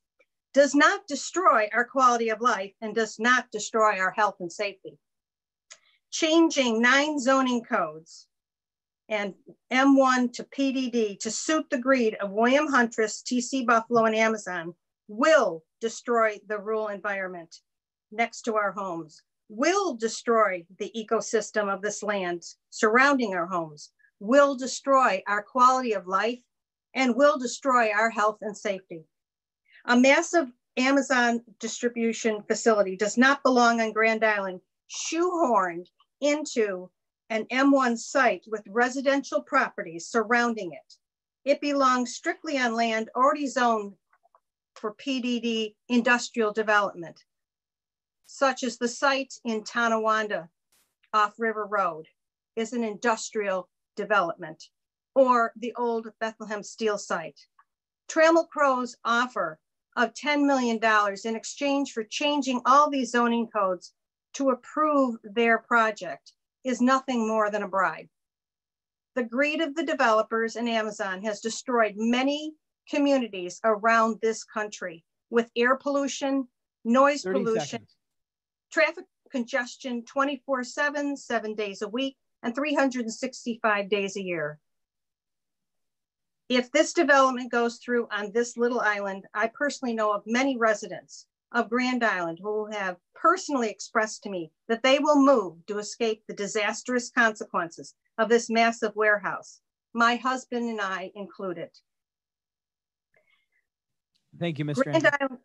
does not destroy our quality of life, and does not destroy our health and safety. Changing nine zoning codes and M1 to PDD to suit the greed of William Huntress, TC Buffalo, and Amazon will destroy the rural environment next to our homes, will destroy the ecosystem of this land surrounding our homes, will destroy our quality of life, and will destroy our health and safety. A massive Amazon distribution facility does not belong on Grand Island, shoehorned into an M1 site with residential properties surrounding it. It belongs strictly on land already zoned for PDD industrial development, such as the site in Tonawanda off River Road is an industrial development, or the old Bethlehem Steel site. Trammell Crow's offer of $10 million in exchange for changing all these zoning codes to approve their project is nothing more than a bribe. The greed of the developers and Amazon has destroyed many communities around this country with air pollution, noise pollution, seconds. traffic congestion 24 7, seven days a week, and 365 days a year. If this development goes through on this little island, I personally know of many residents of Grand Island who have personally expressed to me that they will move to escape the disastrous consequences of this massive warehouse, my husband and I included. Thank you, Ms. Grand, Island,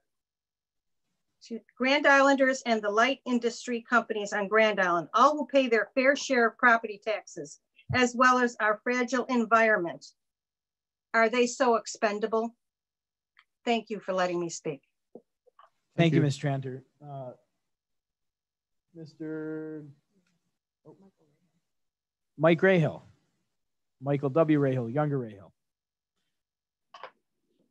Grand Islanders and the light industry companies on Grand Island all will pay their fair share of property taxes, as well as our fragile environment. Are they so expendable? Thank you for letting me speak. Thank, Thank you, you, Ms. Tranter. Uh, Mr. Oh, Mike Rahill. Michael W. Rahill, younger Rahill.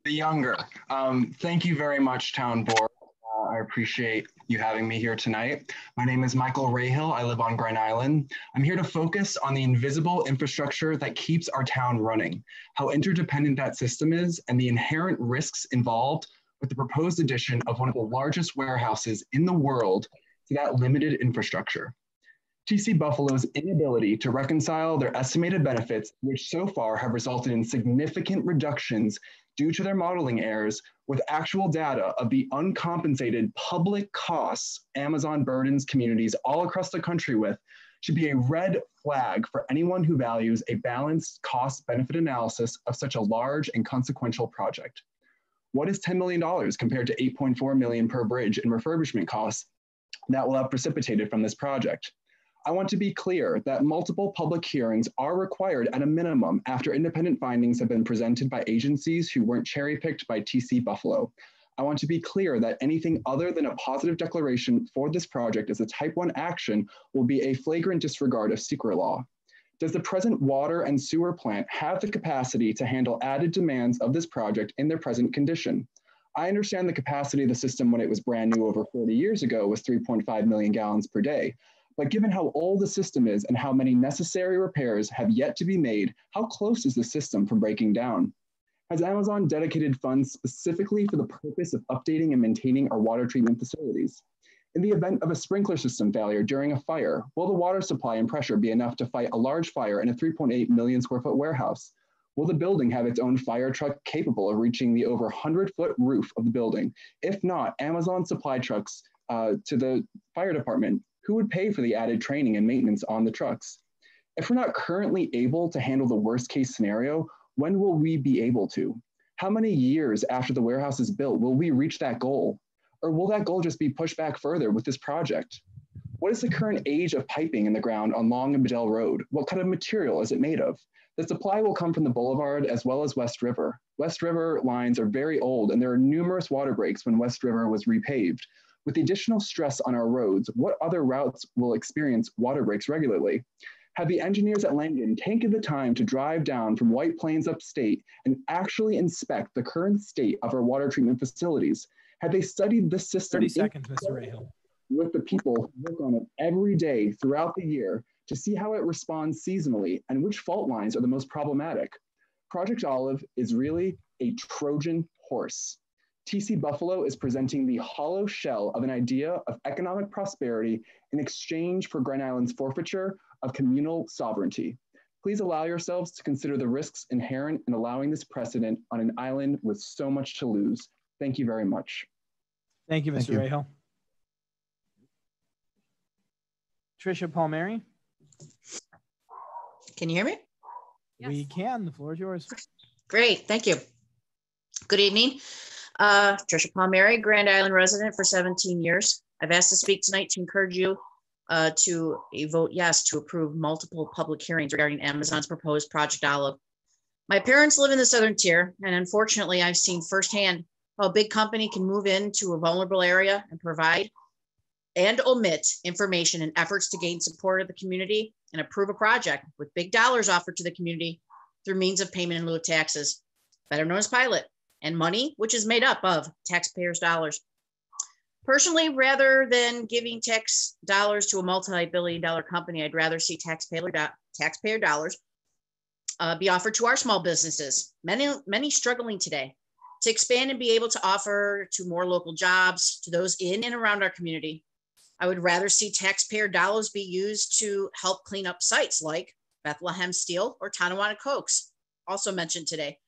The younger. Um, thank you very much, Town Board. Uh, I appreciate you having me here tonight. My name is Michael Rahill. I live on Grand Island. I'm here to focus on the invisible infrastructure that keeps our town running, how interdependent that system is, and the inherent risks involved with the proposed addition of one of the largest warehouses in the world to that limited infrastructure. TC Buffalo's inability to reconcile their estimated benefits, which so far have resulted in significant reductions due to their modeling errors, with actual data of the uncompensated public costs Amazon burdens communities all across the country with, should be a red flag for anyone who values a balanced cost benefit analysis of such a large and consequential project. What is $10 million compared to 8.4 million per bridge in refurbishment costs that will have precipitated from this project? I want to be clear that multiple public hearings are required at a minimum after independent findings have been presented by agencies who weren't cherry picked by TC Buffalo. I want to be clear that anything other than a positive declaration for this project as a type one action will be a flagrant disregard of SEQRA law. Does the present water and sewer plant have the capacity to handle added demands of this project in their present condition? I understand the capacity of the system when it was brand new over 40 years ago was 3.5 million gallons per day, but given how old the system is and how many necessary repairs have yet to be made, how close is the system from breaking down? Has Amazon dedicated funds specifically for the purpose of updating and maintaining our water treatment facilities? In the event of a sprinkler system failure during a fire, will the water supply and pressure be enough to fight a large fire in a 3.8 million square foot warehouse? Will the building have its own fire truck capable of reaching the over 100 foot roof of the building? If not, Amazon supply trucks uh, to the fire department who would pay for the added training and maintenance on the trucks? If we're not currently able to handle the worst case scenario, when will we be able to? How many years after the warehouse is built will we reach that goal? Or will that goal just be pushed back further with this project? What is the current age of piping in the ground on Long and Bedell Road? What kind of material is it made of? The supply will come from the boulevard as well as West River. West River lines are very old and there are numerous water breaks when West River was repaved. With the additional stress on our roads, what other routes will experience water breaks regularly? Have the engineers at Langdon taken the time to drive down from White Plains upstate and actually inspect the current state of our water treatment facilities? Have they studied the system 30 seconds, Mr. With the people who work on it every day throughout the year to see how it responds seasonally and which fault lines are the most problematic? Project Olive is really a Trojan horse. TC Buffalo is presenting the hollow shell of an idea of economic prosperity in exchange for Grand Island's forfeiture of communal sovereignty. Please allow yourselves to consider the risks inherent in allowing this precedent on an island with so much to lose. Thank you very much. Thank you, Thank Mr. you. Rahill. Tricia Palmieri, Can you hear me? we can. The floor is yours. Great, thank you. Good evening. Uh, Trisha Palmieri, Grand Island resident for 17 years. I've asked to speak tonight to encourage you uh, to vote yes to approve multiple public hearings regarding Amazon's proposed Project Olive. My parents live in the southern tier, and unfortunately, I've seen firsthand how a big company can move into a vulnerable area and provide and omit information in efforts to gain support of the community and approve a project with big dollars offered to the community through means of payment in lieu of taxes, better known as pilot, and money which is made up of taxpayers' dollars. Personally, rather than giving tax dollars to a multi-billion dollar company, I'd rather see taxpayer, do- taxpayer dollars uh, be offered to our small businesses, many, many struggling today, to expand and be able to offer to more local jobs, to those in and around our community. I would rather see taxpayer dollars be used to help clean up sites like Bethlehem Steel or Tonawanda Cokes, also mentioned today.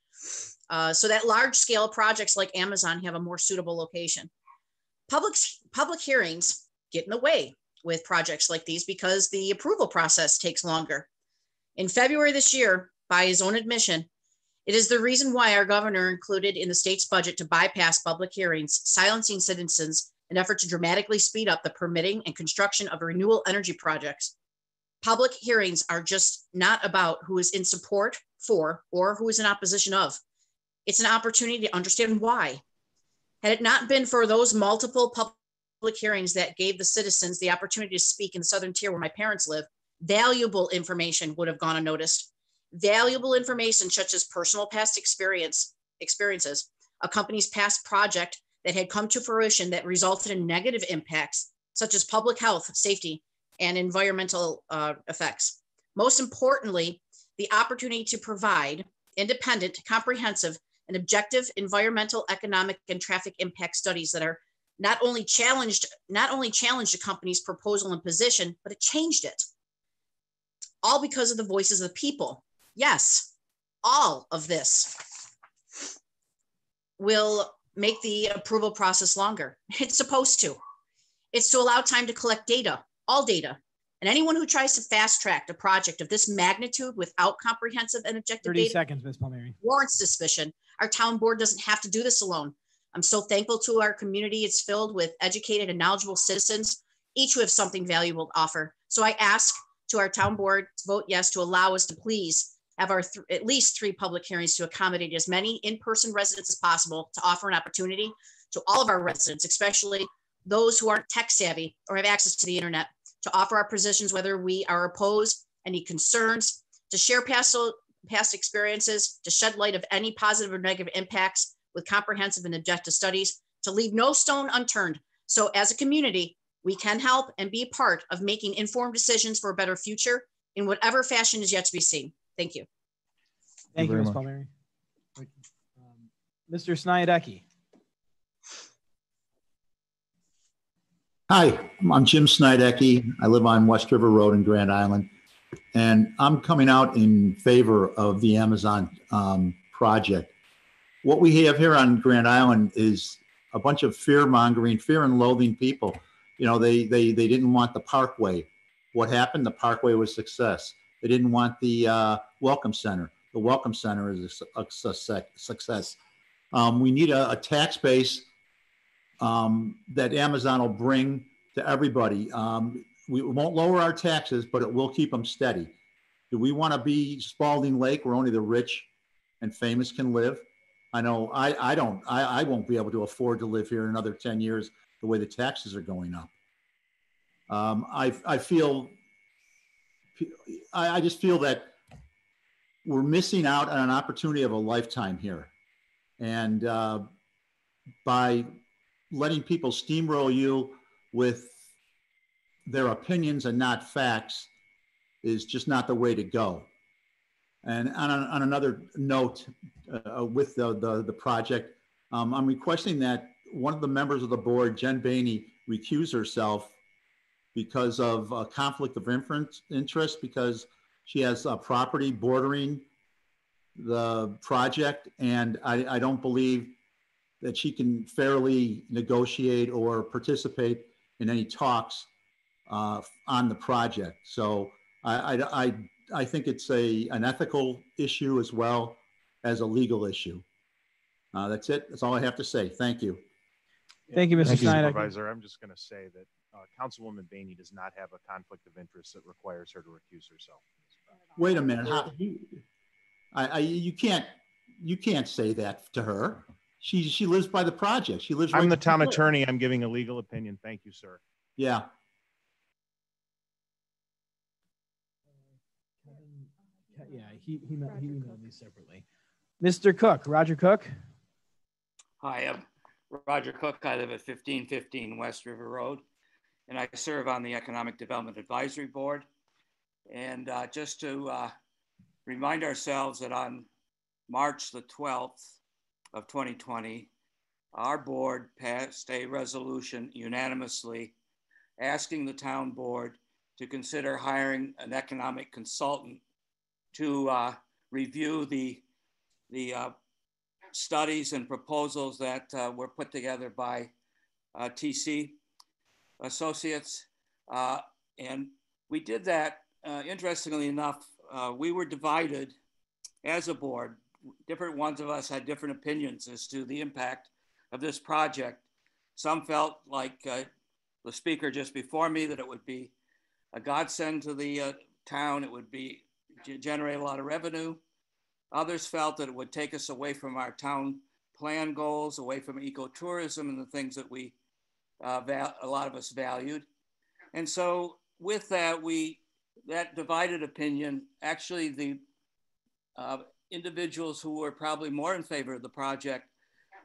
Uh, so that large scale projects like Amazon have a more suitable location. Public, public hearings get in the way with projects like these because the approval process takes longer. In February this year, by his own admission, it is the reason why our governor included in the state's budget to bypass public hearings, silencing citizens in effort to dramatically speed up the permitting and construction of renewable energy projects. Public hearings are just not about who is in support for or who is in opposition of. It's an opportunity to understand why. Had it not been for those multiple public hearings that gave the citizens the opportunity to speak in the Southern Tier where my parents live, valuable information would have gone unnoticed. Valuable information such as personal past experience, experiences, a company's past project that had come to fruition that resulted in negative impacts such as public health, safety, and environmental uh, effects. Most importantly, the opportunity to provide independent, comprehensive, and objective environmental, economic, and traffic impact studies that are not only challenged, not only challenged a company's proposal and position, but it changed it. All because of the voices of the people. Yes, all of this will make the approval process longer. It's supposed to. It's to allow time to collect data, all data. And anyone who tries to fast track a project of this magnitude without comprehensive and objective 30 data seconds, Ms. Palmieri. warrants suspicion. Our town board doesn't have to do this alone. I'm so thankful to our community. It's filled with educated and knowledgeable citizens, each who have something valuable to offer. So I ask to our town board to vote yes to allow us to please have our at least three public hearings to accommodate as many in-person residents as possible to offer an opportunity to all of our residents, especially those who aren't tech savvy or have access to the internet, to offer our positions, whether we are opposed, any concerns, to share past, past experiences, to shed light of any positive or negative impacts with comprehensive and objective studies, to leave no stone unturned. So as a community, we can help and be a part of making informed decisions for a better future in whatever fashion is yet to be seen. Thank you. Thank you, very Ms. much. Palmieri. Um, Mr. Snydecki. Hi, I'm Jim Snydecki. I live on West River Road in Grand Island. And I'm coming out in favor of the Amazon um, project. What we have here on Grand Island is a bunch of fear mongering, fear and loathing people. You know, they, they, they didn't want the parkway. What happened? The parkway was success. They didn't want the uh, welcome center. The welcome center is a success. Um, we need a, a tax base um, that Amazon will bring to everybody. Um, we won't lower our taxes, but it will keep them steady. Do we want to be Spaulding Lake where only the rich and famous can live? I know I, I don't, I, I won't be able to afford to live here another 10 years the way the taxes are going up. Um, I, I feel, I, I just feel that we're missing out on an opportunity of a lifetime here. And uh, by letting people steamroll you with their opinions and not facts is just not the way to go. And on, on another note, uh, with the, the, the project, um, I'm requesting that one of the members of the board, Jen Baney, recuse herself because of a conflict of interest, because She has a property bordering the project, and I, I don't believe that she can fairly negotiate or participate in any talks uh, on the project. So I, I, I, I think it's a, an ethical issue as well as a legal issue. Uh, that's it. That's all I have to say. Thank you. Thank you, Mr. Thank you, Snyder. Supervisor. I'm just going to say that uh, Councilwoman Baney does not have a conflict of interest that requires her to recuse herself. Wait a minute. How, I, I, you can't, you can't say that to her. She, she lives by the project. She lives. I'm right the town next door. attorney. I'm giving a legal opinion. Thank you, sir. Yeah. He, he, emailed- he emailed me separately. Mr. Cook, Roger Cook. Hi, I'm Roger Cook. I live at 1515 West River Road, and I serve on the Economic Development Advisory Board. And uh, just to uh, remind ourselves that on March the 12th of 2020, our board passed a resolution unanimously asking the town board to consider hiring an economic consultant to uh, review the, the uh, studies and proposals that uh, were put together by uh, TC Associates. Uh, and we did that, uh, interestingly enough, we were divided as a board. Different ones of us had different opinions as to the impact of this project. Some felt like the speaker just before me that it would be a godsend to the town. It would be generate a lot of revenue. Others felt that it would take us away from our town plan goals, away from ecotourism and the things that we, uh, val- a lot of us valued. And so with that, we, that divided opinion, actually the uh, individuals who were probably more in favor of the project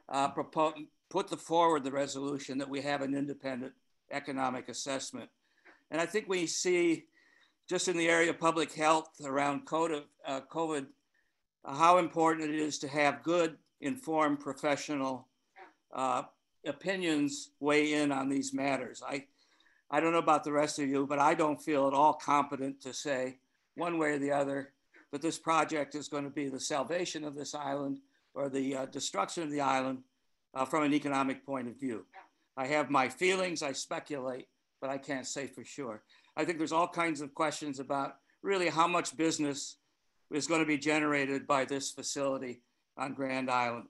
uh, propo- put the forward the resolution that we have an independent economic assessment. And I think we see just in the area of public health around COVID, uh, uh, how important it is to have good, informed professional uh, opinions weigh in on these matters. I, I don't know about the rest of you, but I don't feel at all competent to say one way or the other that this project is going to be the salvation of this island or the uh, destruction of the island uh, from an economic point of view. I have my feelings, I speculate, but I can't say for sure. I think there's all kinds of questions about really how much business is going to be generated by this facility on Grand Island.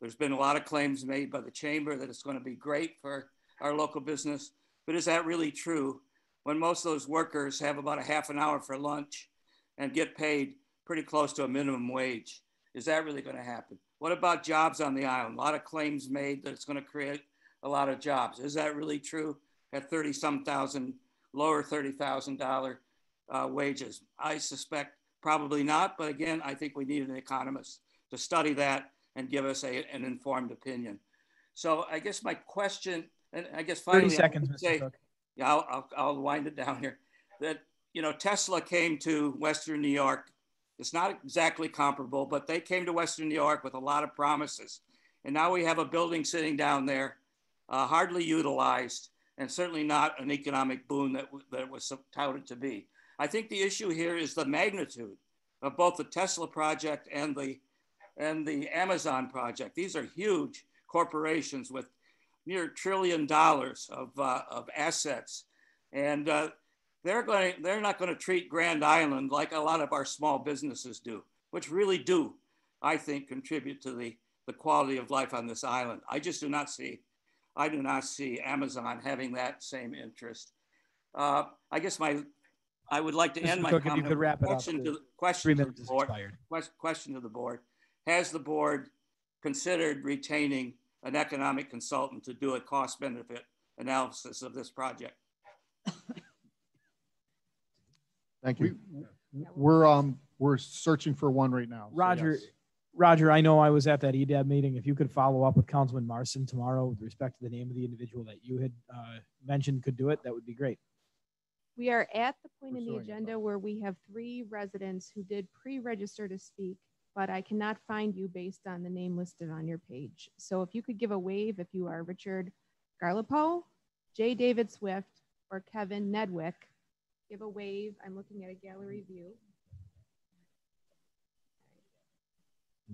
There's been a lot of claims made by the chamber that it's going to be great for our local business, but is that really true when most of those workers have about a half an hour for lunch and get paid pretty close to a minimum wage? Is that really going to happen? What about jobs on the island? A lot of claims made that it's going to create a lot of jobs. Is that really true at 30 some thousand, lower $30,000 uh, wages? I suspect probably not, but again, I think we need an economist to study that and give us a, an informed opinion. So I guess my question, and I guess 30 finally, I seconds, Mr. say, Cook. yeah, I'll, I'll, I'll wind it down here. That, you know, Tesla came to Western New York. It's not exactly comparable, but they came to Western New York with a lot of promises. And now we have a building sitting down there, uh, hardly utilized, and certainly not an economic boon that, that was touted to be. I think the issue here is the magnitude of both the Tesla project and the, and the Amazon project. These are huge corporations with near trillion dollars of, uh, of assets. And uh, they're going they're not going to treat Grand Island like a lot of our small businesses do, which really do, I think, contribute to the, the quality of life on this island. I just do not see, I do not see Amazon having that same interest. Uh, I guess my, I would like to Mr. end my Cook, if you comment could wrap it up, question to the the question three to the board. Quest- Question to the board: Has the board considered retaining an economic consultant to do a cost-benefit analysis of this project? Thank you. We're, um, we're searching for one right now. so Roger, yes. Roger, I know I was at that EDAB meeting. If you could follow up with Councilman Marston tomorrow with respect to the name of the individual that you had uh, mentioned could do it, that would be great. We are at the point in the agenda where we have three residents who did pre-register to speak, but I cannot find you based on the name listed on your page. So if you could give a wave if you are Richard Garlipo, J. David Swift, or Kevin Nedwick, give a wave. I'm looking at a gallery view.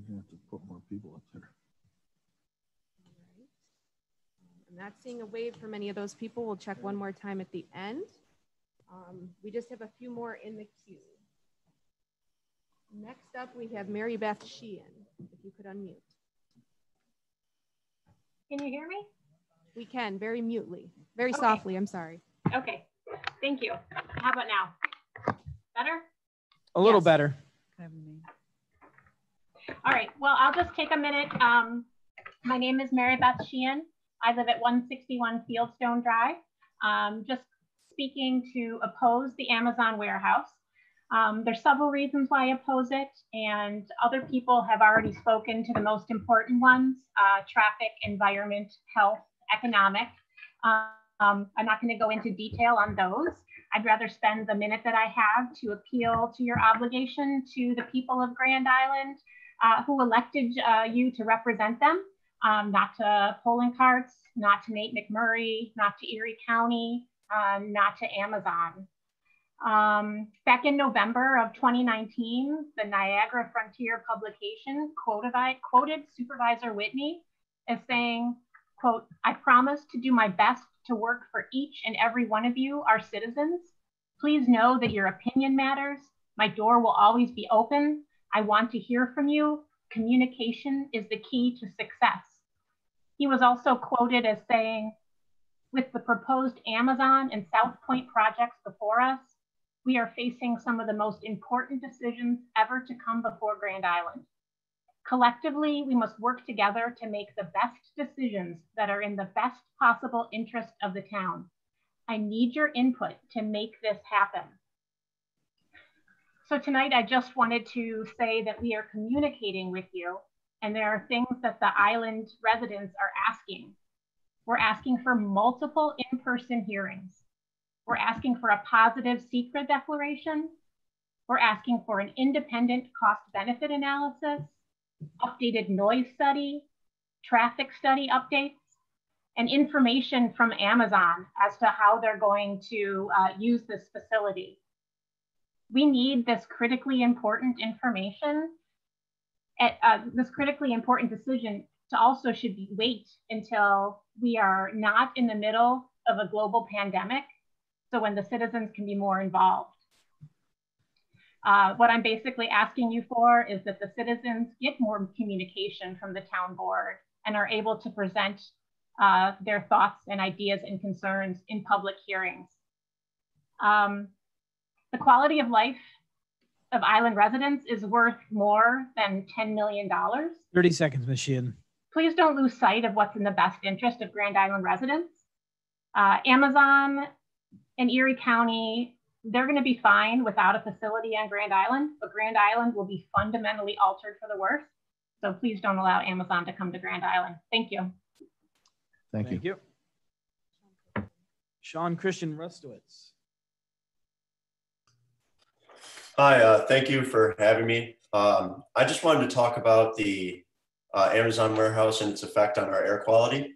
You have to put more people up there. I'm not seeing a wave from any of those people. We'll check one more time at the end. Um, we just have a few more in the queue. Next up, we have Mary Beth Sheehan. If you could unmute. Can you hear me? We can, very mutely, very Okay. softly. I'm sorry. Okay, thank you. How about now? Better? A little better. All right, well, I'll just take a minute. Um, my name is Mary Beth Sheehan. I live at 161 Fieldstone Drive. Um, just speaking to oppose the Amazon warehouse. Um, there's several reasons why I oppose it, and other people have already spoken to the most important ones, uh, traffic, environment, health, economic. Um, I'm not going to go into detail on those. I'd rather spend the minute that I have to appeal to your obligation to the people of Grand Island uh, who elected uh, you to represent them, um, not to Poloncarz, not to Nate McMurray, not to Erie County, uh, not to Amazon. Um, back in November of 2019, the Niagara Frontier publication quoted, quoted Supervisor Whitney as saying, quote, I promise to do my best to work for each and every one of you, our citizens. Please know that your opinion matters. My door will always be open. I want to hear from you. Communication is the key to success. He was also quoted as saying, with the proposed Amazon and South Point projects before us, we are facing some of the most important decisions ever to come before Grand Island. Collectively, we must work together to make the best decisions that are in the best possible interest of the town. I need your input to make this happen. So tonight, I just wanted to say that we are communicating with you, and there are things that the island residents are asking. We're asking for multiple in-person hearings. We're asking for a positive SEQRA declaration. We're asking for an independent cost benefit analysis, updated noise study, traffic study updates, and information from Amazon as to how they're going to uh, use this facility. We need this critically important information, at, uh, this critically important decision to also should be wait until we are not in the middle of a global pandemic. So when the citizens can be more involved. Uh, what I'm basically asking you for is that the citizens get more communication from the town board and are able to present uh, their thoughts and ideas and concerns in public hearings. Um, the quality of life of island residents is worth more than $10 million. 30 seconds, Ms. Sheehan. Please don't lose sight of what's in the best interest of Grand Island residents. Uh, Amazon and Erie County, they're going to be fine without a facility on Grand Island, but Grand Island will be fundamentally altered for the worse. So please don't allow Amazon to come to Grand Island. Thank you. Thank, Thank you. Sean Christian Rustowitz. Hi, uh, thank you for having me. Um, I just wanted to talk about the uh, Amazon warehouse and its effect on our air quality.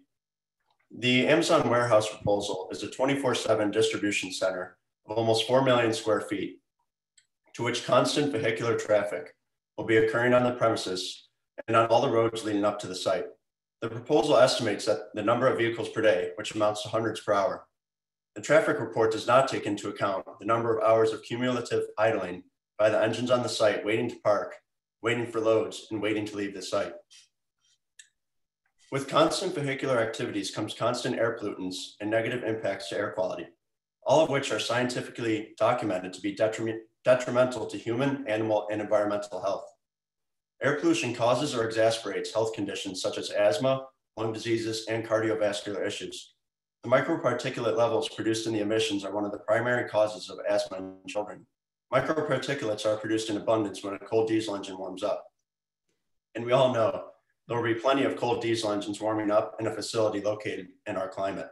The Amazon warehouse proposal is a 24-7 distribution center of almost 4 million square feet, to which constant vehicular traffic will be occurring on the premises and on all the roads leading up to the site. The proposal estimates that the number of vehicles per day, which amounts to hundreds per hour. The traffic report does not take into account the number of hours of cumulative idling by the engines on the site waiting to park, waiting for loads, and waiting to leave the site. With constant vehicular activities comes constant air pollutants and negative impacts to air quality, all of which are scientifically documented to be detriment, detrimental to human, animal, and environmental health. Air pollution causes or exacerbates health conditions such as asthma, lung diseases, and cardiovascular issues. The microparticulate levels produced in the emissions are one of the primary causes of asthma in children. Microparticulates are produced in abundance when a cold diesel engine warms up. And we all know there will be plenty of cold diesel engines warming up in a facility located in our climate.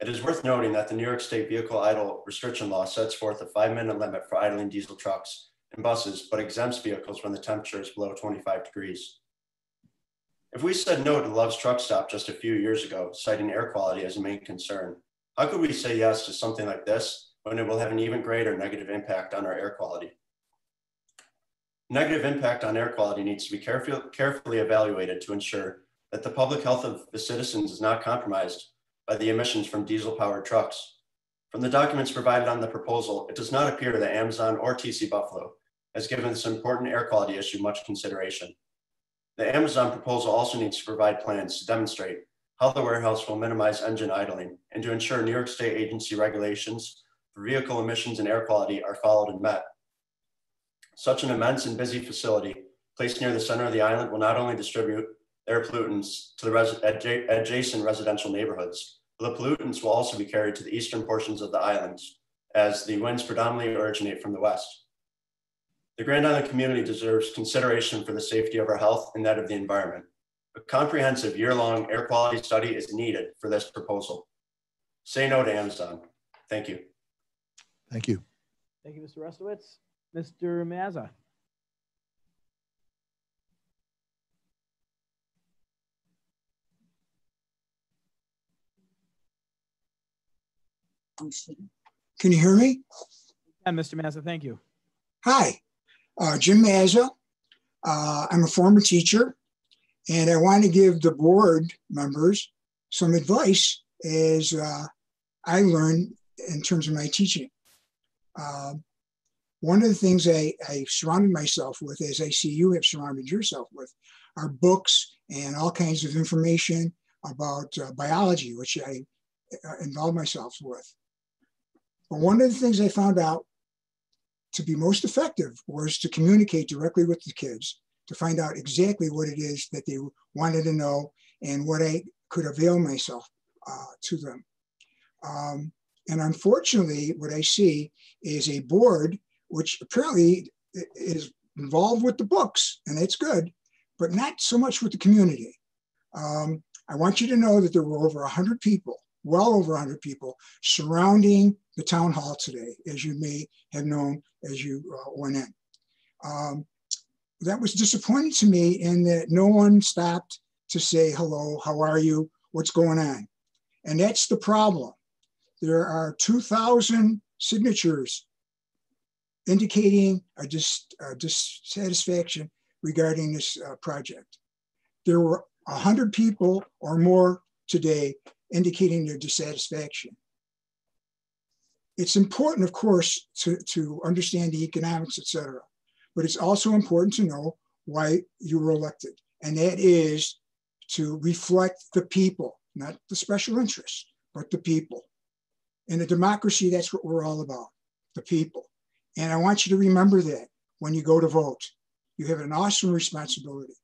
It is worth noting that the New York State Vehicle Idle Restriction Law sets forth a five minute limit for idling diesel trucks and buses, but exempts vehicles when the temperature is below 25 degrees. If we said no to Love's truck stop just a few years ago, citing air quality as a main concern, how could we say yes to something like this when it will have an even greater negative impact on our air quality? Negative impact on air quality needs to be carefully, carefully evaluated to ensure that the public health of the citizens is not compromised by the emissions from diesel powered trucks. From the documents provided on the proposal, it does not appear that Amazon or TC Buffalo has given this important air quality issue much consideration. The Amazon proposal also needs to provide plans to demonstrate how the warehouse will minimize engine idling and to ensure New York State agency regulations vehicle emissions and air quality are followed and met. Such an immense and busy facility placed near the center of the island will not only distribute air pollutants to the res adja adjacent residential neighborhoods, but the pollutants will also be carried to the eastern portions of the islands as the winds predominantly originate from the west. The Grand Island community deserves consideration for the safety of our health and that of the environment. A comprehensive year-long air quality study is needed for this proposal. Say no to Amazon. Thank you. Thank you. Thank you, Mr. Rustowitz. Mr. Mazza. Can you hear me? Yeah, Mr. Mazza, thank you. Hi, uh, Jim Mazza. Uh, I'm a former teacher, and I want to give the board members some advice as uh, I learned in terms of my teaching. Uh, one of the things I, I surrounded myself with, as I see you have surrounded yourself with, are books and all kinds of information about uh, biology, which I uh, involved myself with. But one of the things I found out to be most effective was to communicate directly with the kids to find out exactly what it is that they wanted to know and what I could avail myself uh, to them. Um, and unfortunately, what I see is a board which apparently is involved with the books, and it's good, but not so much with the community. Um, I want you to know that there were over 100 people, well over 100 people, surrounding the town hall today, as you may have known as you uh, went in. Um, that was disappointing to me in that no one stopped to say, hello, how are you, what's going on? And that's the problem. There are 2,000 signatures indicating a, dis, a dissatisfaction regarding this uh, project. There were 100 people or more today indicating their dissatisfaction. It's important, of course, to, to understand the economics, et cetera, but it's also important to know why you were elected. And that is to reflect the people, not the special interests, but the people. In a democracy, that's what we're all about, the people. And I want you to remember that when you go to vote. You have an awesome responsibility.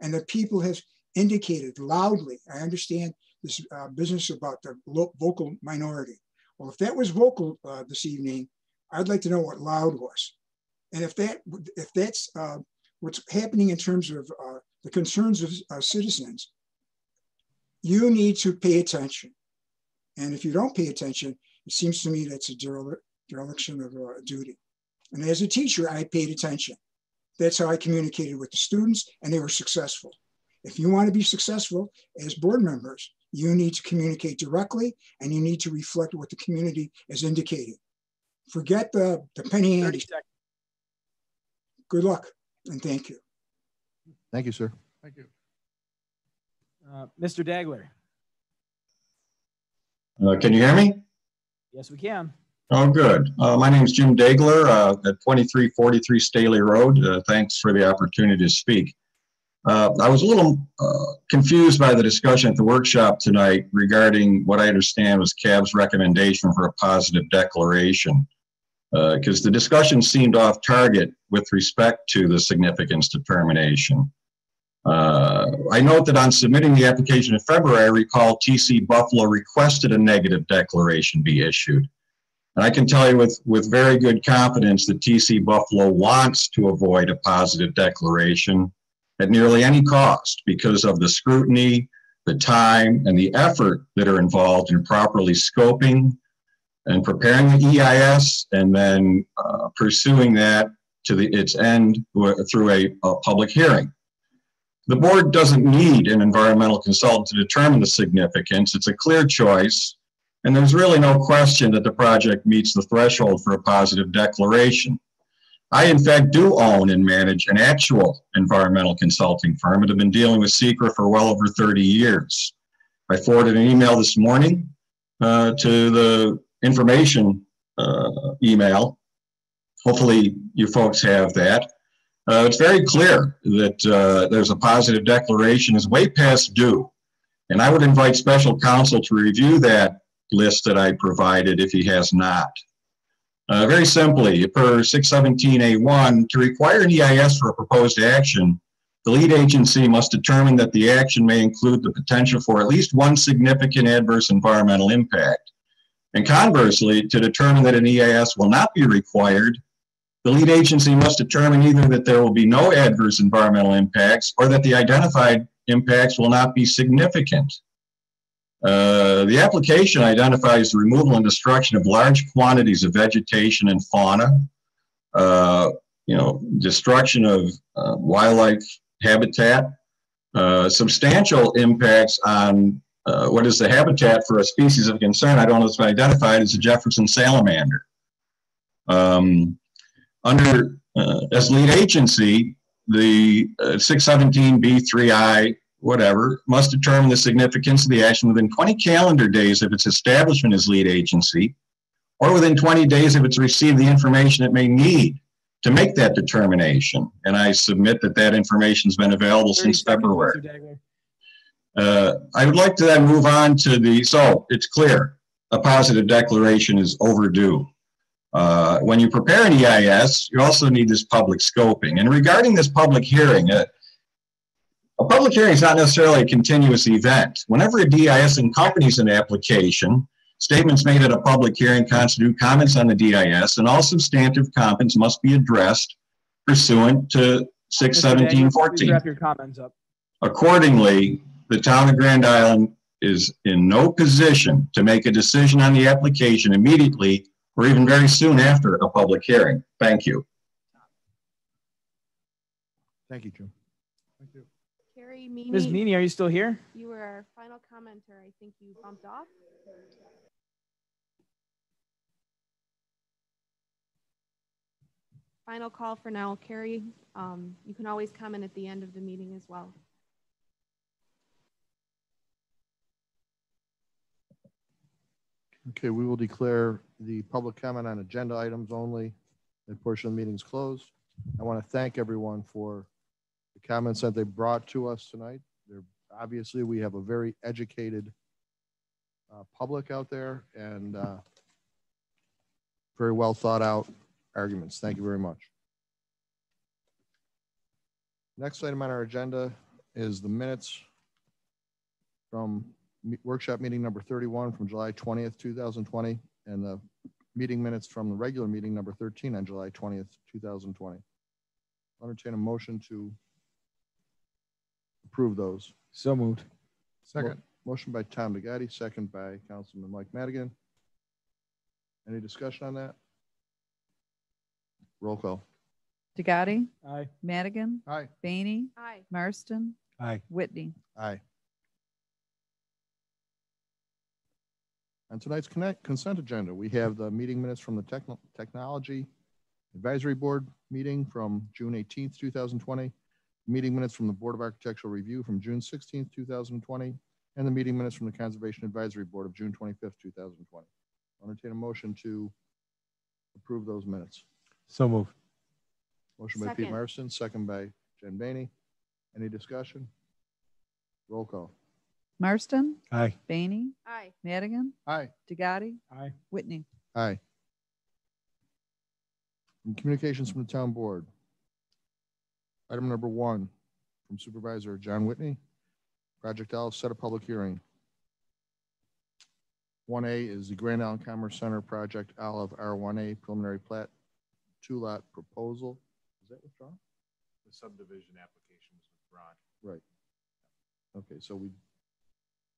And the people have indicated loudly, I understand this uh, business about the vocal minority. Well, if that was vocal uh, this evening, I'd like to know what loud was. And if that if that's uh, what's happening in terms of uh, the concerns of uh, citizens, you need to pay attention. And if you don't pay attention, it seems to me that's a dereliction of uh, duty. And as a teacher, I paid attention. That's how I communicated with the students, and they were successful. If you want to be successful as board members, you need to communicate directly and you need to reflect what the community is indicating. Forget the, the penny ante. Good luck and thank you. Thank you, sir. Thank you. Uh, Mr. Dagler. Uh, can you hear me? Yes, we can. Oh, good. Uh, my name is Jim Dagler uh, at 2343 Staley Road. Uh, thanks for the opportunity to speak. Uh, I was a little uh, confused by the discussion at the workshop tonight regarding what I understand was CAB's recommendation for a positive declaration, because uh, the discussion seemed off target with respect to the significance determination. I note that on submitting the application in February, I recall TC Buffalo requested a negative declaration be issued. And I can tell you with, with very good confidence that TC Buffalo wants to avoid a positive declaration at nearly any cost because of the scrutiny, the time, and the effort that are involved in properly scoping and preparing the EIS and then uh, pursuing that to the, its end through a, a public hearing. The board doesn't need an environmental consultant to determine the significance. It's a clear choice and there's really no question that the project meets the threshold for a positive declaration. I, in fact, do own and manage an actual environmental consulting firm and have been dealing with SEQRA for well over 30 years. I forwarded an email this morning uh, to the information uh, email. Hopefully, you folks have that. Uh, it's very clear that uh, there's a positive declaration is way past due. And I would invite special counsel to review that list that I provided if he has not. Uh, very simply, per 617A1, to require an EIS for a proposed action, the lead agency must determine that the action may include the potential for at least one significant adverse environmental impact. And conversely, to determine that an EIS will not be required, the lead agency must determine either that there will be no adverse environmental impacts or that the identified impacts will not be significant. Uh, the application identifies the removal and destruction of large quantities of vegetation and fauna, uh, you know, destruction of uh, wildlife habitat, uh, substantial impacts on uh, what is the habitat for a species of concern. I don't know if it's been identified as the Jefferson salamander. Um, under, as lead agency, the 617B3I whatever, must determine the significance of the action within 20 calendar days of its establishment as lead agency, or within 20 days if it's received the information it may need to make that determination. And I submit that that information's been available since February. Uh, I would like to then move on to the, so it's clear, a positive declaration is overdue. Uh, when you prepare an EIS, you also need this public scoping. And regarding this public hearing, uh, a public hearing is not necessarily a continuous event. Whenever a DIS accompanies an application, statements made at a public hearing constitute comments on the DIS, and all substantive comments must be addressed pursuant to 61714. Wrap your comments up. Accordingly, the town of Grand Island is in no position to make a decision on the application immediately or even very soon after a public hearing. Thank you. Thank you, Jim. Carrie, Mimi. Ms. Meany, are you still here? You were our final commenter. I think you bumped off. Final call for now, Carrie. Um, you can always comment at the end of the meeting as well. Okay, we will declare the public comment on agenda items only. That portion of the meeting is closed. I want to thank everyone for the comments that they brought to us tonight. They're obviously we have a very educated uh, public out there and uh, very well thought out arguments. Thank you very much. Next item on our agenda is the minutes from workshop meeting number 31 from July 20th, 2020, and the meeting minutes from the regular meeting number 13 on July 20th, 2020. I'll entertain a motion to approve those. So moved. Second. Motion by Tom DeGlopper, second by Councilman Mike Madigan. Any discussion on that? Roll call. DeGlopper, Aye. Madigan, Aye. Baney, Aye. Marston, Aye. Whitney. Aye. On tonight's connect consent agenda, we have the meeting minutes from the Techno- Technology Advisory Board meeting from June 18th, 2020, meeting minutes from the Board of Architectural Review from June 16th, 2020, and the meeting minutes from the Conservation Advisory Board of June 25th, 2020. I'll entertain a motion to approve those minutes. So moved. Motion by Pete Second. Marston, second by Jen Baney. Any discussion? Roll call. Marston, Aye. Baney, Aye. Madigan, Aye. DeGlopper, Aye. Whitney. Aye. And communications from the town board. Item number one, from Supervisor John Whitney. Project L, set a public hearing. One A is the Grand Island Commerce Center Project Olive R one A preliminary plat, two lot proposal. Is that withdrawn? The subdivision application was withdrawn. Right. Okay, so we,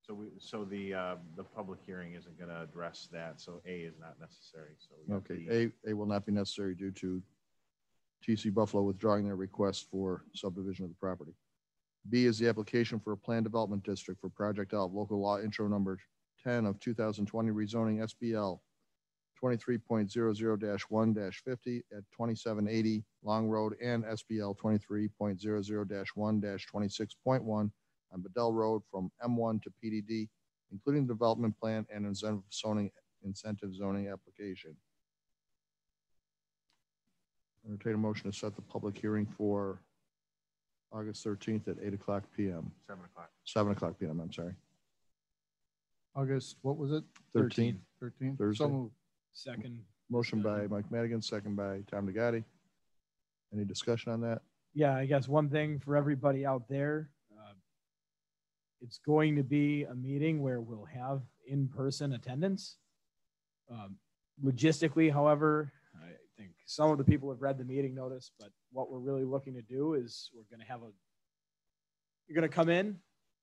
so we, so the, uh, the public hearing isn't going to address that. So A is not necessary. So we Okay, A, A will not be necessary due to TC Buffalo withdrawing their request for subdivision of the property. B is the application for a plan development district for project out of local law intro number 10 of 2020 rezoning SBL 23.00-1-50 at 2780 Long Road and SBL 23.00-1-26.1 on Bedell Road from M one to PDD, including the development plan and incentive zoning, incentive zoning application. Entertain a motion to set the public hearing for August thirteenth at eight o'clock PM, Seven o'clock. seven o'clock PM, I'm sorry. August, what was it? 13th. 13th? Thursday. So moved. Second. Motion by Mike Madigan, second by Tom DeGlopper. Any discussion on that? Yeah, I guess one thing for everybody out there, it's going to be a meeting where we'll have in-person attendance. Um, Logistically, however, I think some of the people have read the meeting notice, but what we're really looking to do is we're going to have a, you're going to come in,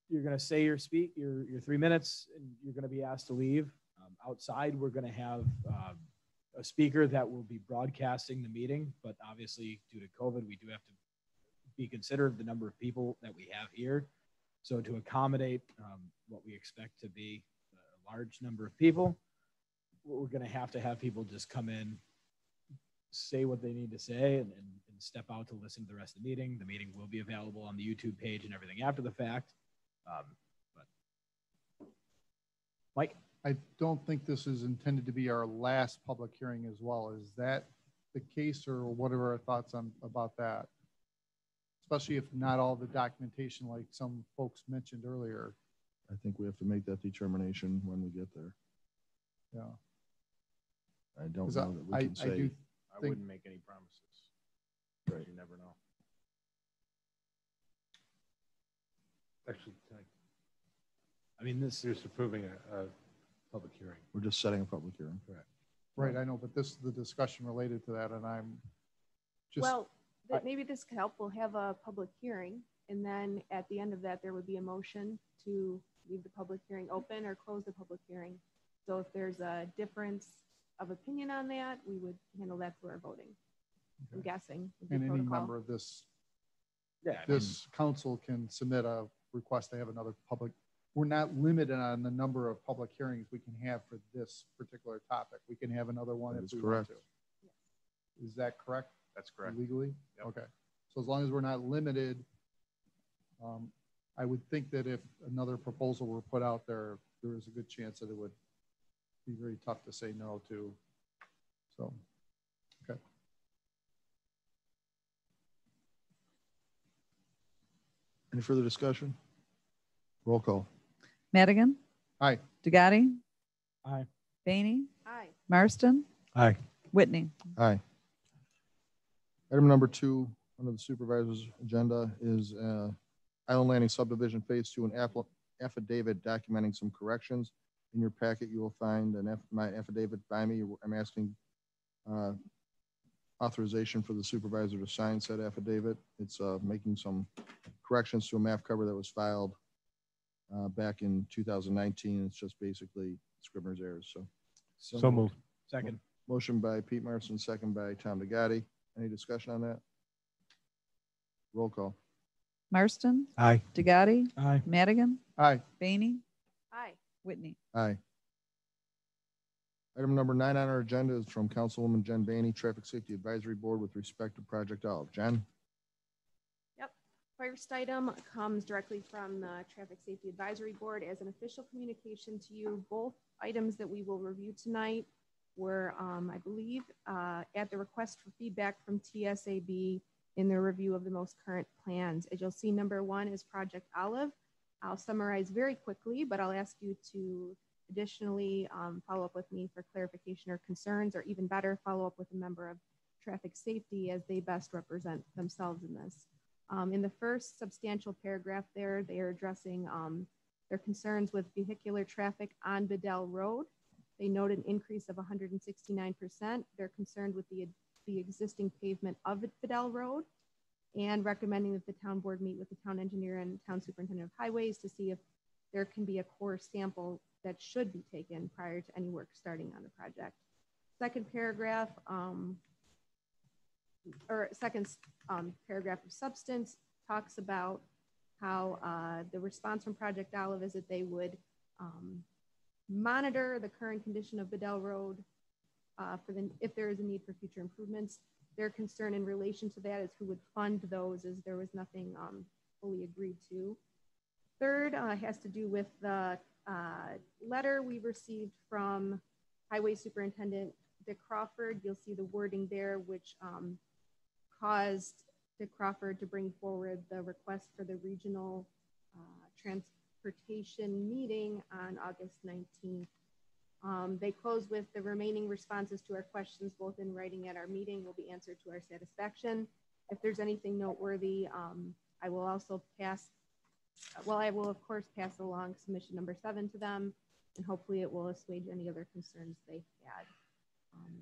you're going to say your speak, your, your three minutes, and you're going to be asked to leave. Um, Outside, we're going to have um, a speaker that will be broadcasting the meeting, but obviously due to COVID, we do have to be considerate of the number of people that we have here. So to accommodate um, what we expect to be a large number of people, we're going to have to have people just come in, say what they need to say, and, and, and step out to listen to the rest of the meeting. The meeting will be available on the YouTube page and everything after the fact. Um, but Mike, I don't think this is intended to be our last public hearing as well. Is that the case or what are our thoughts on, about that? Especially if not all the documentation like some folks mentioned earlier. I think we have to make that determination when we get there. Yeah. I don't 'Cause I- know that we I- can I say. do I think- wouldn't make any promises. Right. You never know. Actually, I mean, this is approving a, a public hearing. We're just setting a public hearing. Correct. Right, I know, but this is the discussion related to that and I'm just. Well, th- I- maybe this could help. We'll have a public hearing and then at the end of that, there would be a motion to leave the public hearing open or close the public hearing. So if there's a difference of opinion on that, we would handle that through our voting. I'm guessing. And any protocol. member of this, Yeah, I mean- this council can submit a request to have another public. We're not limited on the number of public hearings we can have for this particular topic. We can have another one That if is we want to. correct. Is that correct? That's correct. Legally? Okay. So as long as we're not limited, um, I would think that if another proposal were put out there, there is a good chance that it would be very tough to say no to. So, okay. Any further discussion? Roll call. Madigan, Aye. DeGlopper, Aye. Baney, Aye. Marston, Aye. Whitney. Aye. Item number two under the supervisor's agenda is uh, Island Landing subdivision phase two and aff- affidavit documenting some corrections. In your packet, you will find an aff- my affidavit by me. I'm asking uh, authorization for the supervisor to sign said affidavit. It's uh, making some corrections to a map cover that was filed uh, back in 2019. It's just basically Scrivener's errors, so. So moved. Second. Motion by Pete Marston, second by Tom DeGlopper. Any discussion on that? Roll call. Marston, Aye. DeGlopper, Aye. Madigan, Aye. Baney, Aye. Whitney. Aye. Item number nine on our agenda is from Councilwoman Jen Baney, Traffic Safety Advisory Board with respect to Project Olive. Jen? Yep. First item comes directly from the Traffic Safety Advisory Board as an official communication to you. Both items that we will review tonight were, um, I believe, uh, at the request for feedback from TSAB in their review of the most current plans. As you'll see, number one is Project Olive. I'll summarize very quickly, but I'll ask you to additionally um, follow up with me for clarification or concerns, or even better, follow up with a member of traffic safety as they best represent themselves in this. Um, in the first substantial paragraph there, they are addressing um, their concerns with vehicular traffic on Bedell Road. They note an increase of 169%. They're concerned with the, the existing pavement of Bedell Road and recommending that the town board meet with the town engineer and town superintendent of highways to see if there can be a core sample that should be taken prior to any work starting on the project. Second paragraph, um, or second um, paragraph of substance talks about how uh, the response from Project Olive is that they would um, monitor the current condition of Bedell Road uh, for the, if there is a need for future improvements. Their concern in relation to that is who would fund those, as there was nothing um, fully agreed to. Third uh, has to do with the uh, letter we received from Highway Superintendent Dick Crawford. You'll see the wording there, which um, caused Dick Crawford to bring forward the request for the regional uh, transportation meeting on August 19th. Um, they close with the remaining responses to our questions, both in writing at our meeting, will be answered to our satisfaction. If there's anything noteworthy, um, I will also pass, well, I will of course pass along submission number seven to them, and hopefully it will assuage any other concerns they had. Um,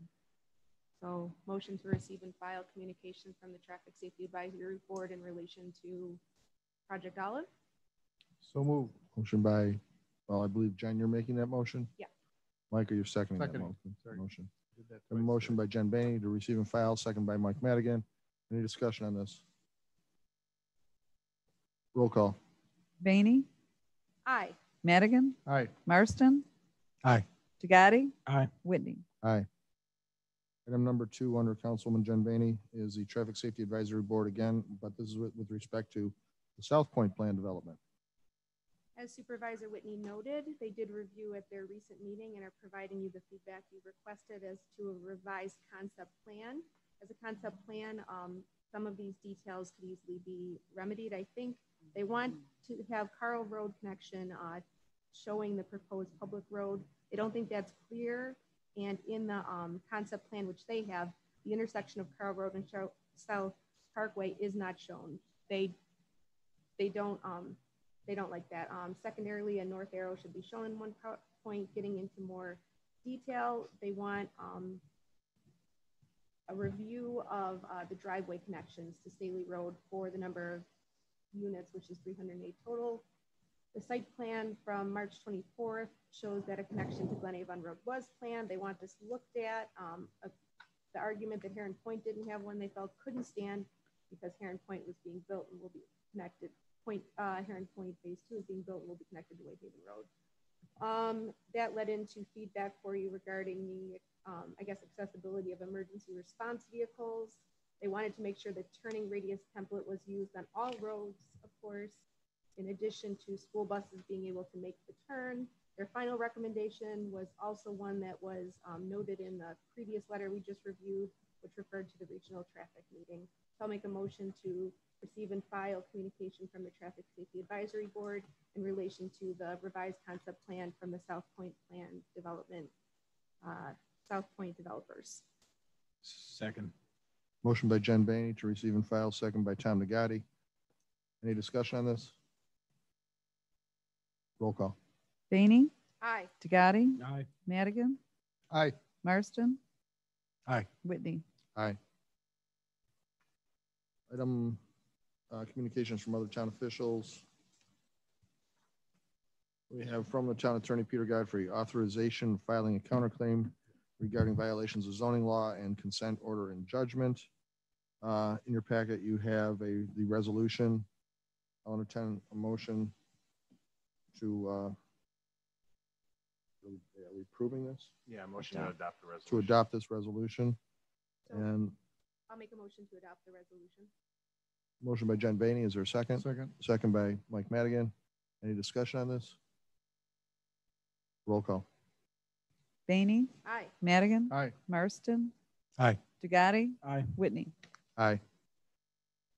so motion to receive and file communication from the Traffic Safety Advisory Board in relation to Project Olive. So moved. Motion by, well, I believe Jen, you're making that motion? Yeah. Mike, are you seconding that Seconding. motion? Sorry. Motion. Did that A twice motion by Jen Baney to receive and file, second by Mike Madigan. Any discussion on this? Roll call. Baney, Aye. Madigan, Aye. Marston, Aye. DeGlopper, Aye. Whitney. Aye. Item number two under Councilwoman Jen Baney is the Traffic Safety Advisory Board again, but this is with, with respect to the South Point Plan Development. As Supervisor Whitney noted, they did review at their recent meeting and are providing you the feedback you requested as to a revised concept plan. As a concept plan, um, some of these details could easily be remedied. I think they want to have Carl Road connection uh, showing the proposed public road. They don't think that's clear. And in the um, concept plan, which they have, the intersection of Carl Road and South Parkway is not shown. They they don't um, they don't like that. Um, secondarily, a north arrow should be shown in one point, getting into more detail. They want um, a review of uh, the driveway connections to Staley Road for the number of units, which is 308 total. The site plan from March 24th shows that a connection to Glen Avon Road was planned. They want this looked at. Um, a- the argument that Heron Point didn't have one they felt couldn't stand because Heron Point was being built and will be connected. Point uh, Heron Point Phase Two is being built and will be connected to Whitehaven Road. Um, that led into feedback for you regarding the, um, I guess, accessibility of emergency response vehicles. They wanted to make sure the turning radius template was used on all roads, of course, in addition to school buses being able to make the turn. Their final recommendation was also one that was um, noted in the previous letter we just reviewed, which referred to the regional traffic meeting. So I'll make a motion to receive and file communication from the Traffic Safety Advisory Board in relation to the revised concept plan from the South Point Plan Development, uh, South Point developers. Second. Motion by Jen Baney to receive and file, second by Tom DeGlopper. Any discussion on this? Roll call. Baney, Aye. DeGlopper, Aye. Madigan, Aye. Marston, Aye. Whitney. Aye. Item, uh, communications from other town officials. We have from the town attorney Peter Godfrey, authorization filing a counterclaim regarding violations of zoning law and consent order and judgment. Uh, in your packet, you have a, the resolution. I'll entertain a motion to, uh, are we approving this? Yeah, motion to adopt the resolution. To adopt this resolution. And I'll make a motion to adopt the resolution. Motion by Jen Baney. Is there a second? Second. Second by Mike Madigan. Any discussion on this? Roll call. Baney, Aye. Madigan, Aye. Marston, Aye. DeGlopper, Aye. Whitney. Aye.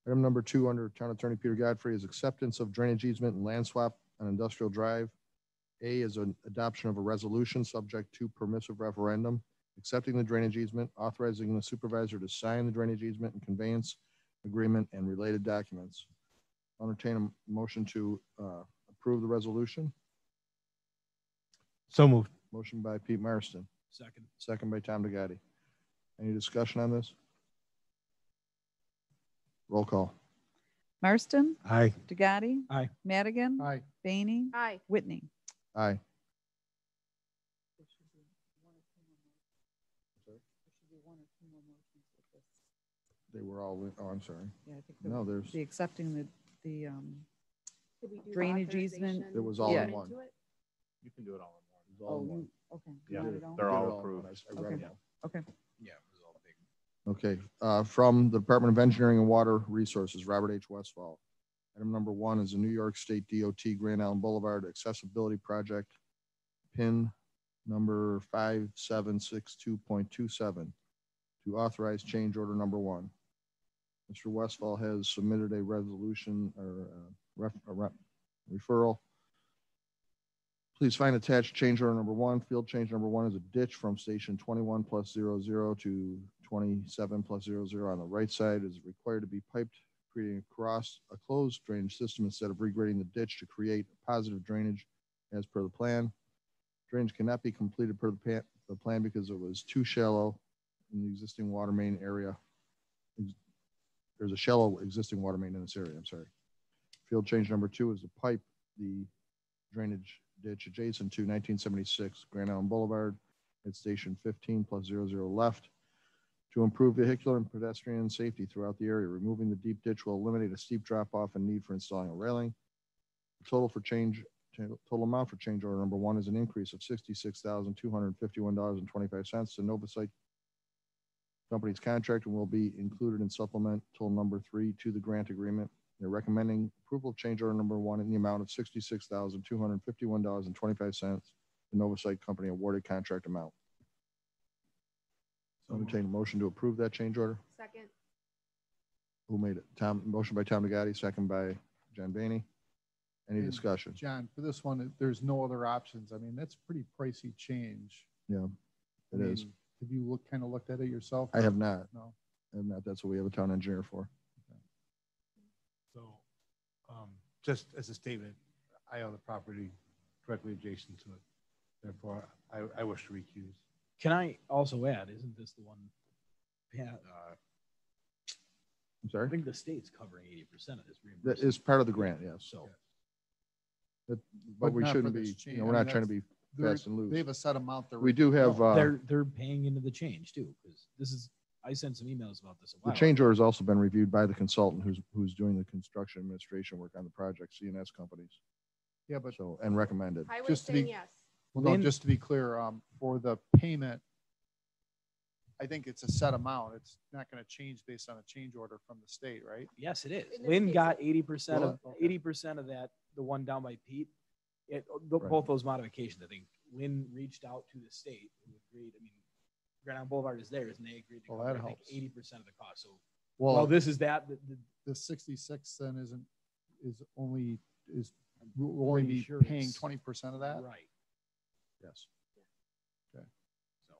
Item number two under Town Attorney Peter Godfrey is acceptance of drainage easement and land swap on Industrial Drive. A is an adoption of a resolution subject to permissive referendum, accepting the drainage easement, authorizing the supervisor to sign the drainage easement and conveyance agreement and related documents. I'll Entertain a motion to uh, approve the resolution. So moved. Motion by Pete Marston, Second. second by Tom DeGlopper. Any discussion on this? Roll call. Marston, Aye. DeGlopper, Aye. Madigan, Aye. Baney, Aye. Whitney. Aye. They were all, oh, I'm sorry. Yeah, I think the- No, there's, The accepting the, the, um, Could we do Drainage easement. authorization It was all in into one. it? You can do it all in oh, one. you- okay. Yeah, did it all? they're Did it all all, approved. I- I read Okay. them. Okay. Yeah. it was all big. Okay, uh, from the Department of Engineering and Water Resources, Robert H. Westfall. Item number one is a New York State DOT Grand Island Boulevard Accessibility Project, PIN number five seven six two point two seven, to authorize change order number one. Mr. Westfall has submitted a resolution or ref, a rep, referral. Please find attached change order number one. Field change number one is a ditch from station twenty-one 00 to twenty-seven 00 on the right side is required to be piped, creating across a closed drainage system instead of regrading the ditch to create positive drainage as per the plan. Drainage cannot be completed per the the plan because it was too shallow in the existing water main area. There's a shallow existing water main in this area, I'm sorry. Field change number two is to pipe the drainage ditch adjacent to 1976 Grand Island Boulevard at Station 15 plus 00 left to improve vehicular and pedestrian safety throughout the area. Removing the deep ditch will eliminate a steep drop off and need for installing a railing. The Total for change, total amount for change order number one is an increase of $66,251.25 to Novasite Company's contract and will be included in supplemental number three to the grant agreement. They're recommending approval of change order number one in the amount of sixty-six thousand, two hundred and fifty-one dollars and twenty-five cents. The Novasite Company awarded contract amount. So entertain a motion to approve that change order. Second. Who made it? Tom, motion by Tom DeGlopper, second by John Baney. Any And discussion? John, for this one, there's no other options. I mean, that's pretty pricey change. Yeah, I it is. mean, Have you looked, kind of looked at it yourself? I have not. No. I have not. That's what we have a town engineer for. So, um, just as a statement, I own the property directly adjacent to it. Therefore, I, I wish to recuse. Can I also add, isn't this the one? Pat, uh, I'm sorry? I think the state's covering eighty percent of this That reimbursement. is part of the grant, yes. So That- But But we not for shouldn't this be, change. you I know, we're mean, not trying to be that's- they're- fast and loose. They have a set amount. they're- We do have, uh, they're, they're paying into the change too, because this is, I sent some emails about this a The while. change order has also been reviewed by the consultant who's, who's doing the construction administration work on the project, C&S companies. Yeah, but. So, and recommended. Highway Just to saying be- yes. Well, no, Lynn- just to be clear, um, for the payment, I think it's a set amount. It's not going to change based on a change order from the state, right? Yes, it is. In this Lynn case, got eighty percent of, Well, okay. eighty percent of that, the one down by Pete. It, th- Right. both those modifications, I think Lynn reached out to the state who agreed, I mean, Grand Island Boulevard is theirs and they agreed to Well, cover, that I think, helps. eighty percent of the cost. So, well, Well, this is that, the, the, the sixty-six then isn't, is only, is, we'll only be sure paying twenty percent of that? right. Yes. Yeah, Okay. So.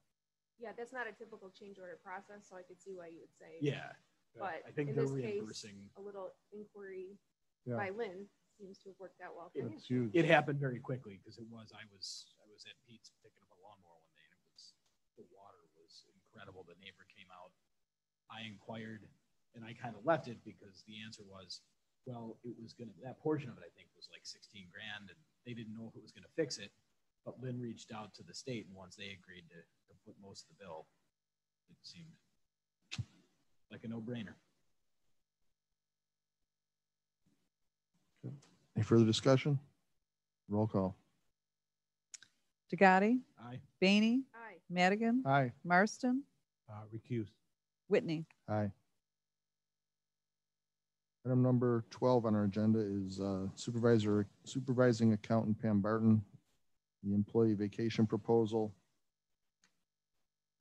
Yeah, that's not a typical change order process, so I could see why you would say. Yeah. But I think in this case, a little inquiry Yeah. by Lynn seems to have worked out well for you. Huge. It happened very quickly because it was, I was, I was at Pete's picking up a lawnmower one day and it was, the water was incredible. The neighbor came out. I inquired and I kind of left it because the answer was, well, it was gonna, that portion of it, I think, was like sixteen grand and they didn't know if it was gonna fix it. But Lynn reached out to the state and once they agreed to, to put most of the bill, it seemed like a no-brainer. Any further discussion? Roll call. DeGlopper, Aye. Baney, Aye. Madigan, Aye. Marston, Uh, recuse. Whitney. Aye. Item number 12 on our agenda is uh, Supervisor, Supervising Accountant Pam Barton, the employee vacation proposal.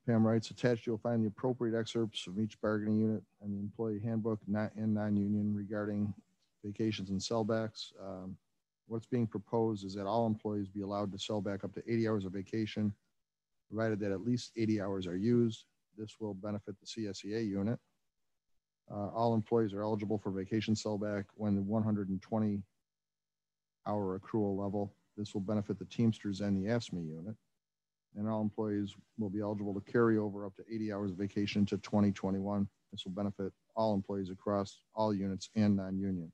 Pam writes, attached, you'll find the appropriate excerpts of each bargaining unit and the employee handbook not and non-union regarding vacations and sellbacks. Um, What's being proposed is that all employees be allowed to sell back up to 80 hours of vacation, provided that at least 80 hours are used. This will benefit the CSEA unit. Uh, all employees are eligible for vacation sellback when the 120 hour accrual level. This will benefit the Teamsters and the AFSCME unit. And all employees will be eligible to carry over up to 80 hours of vacation to 2021. This will benefit all employees across all units and non-union.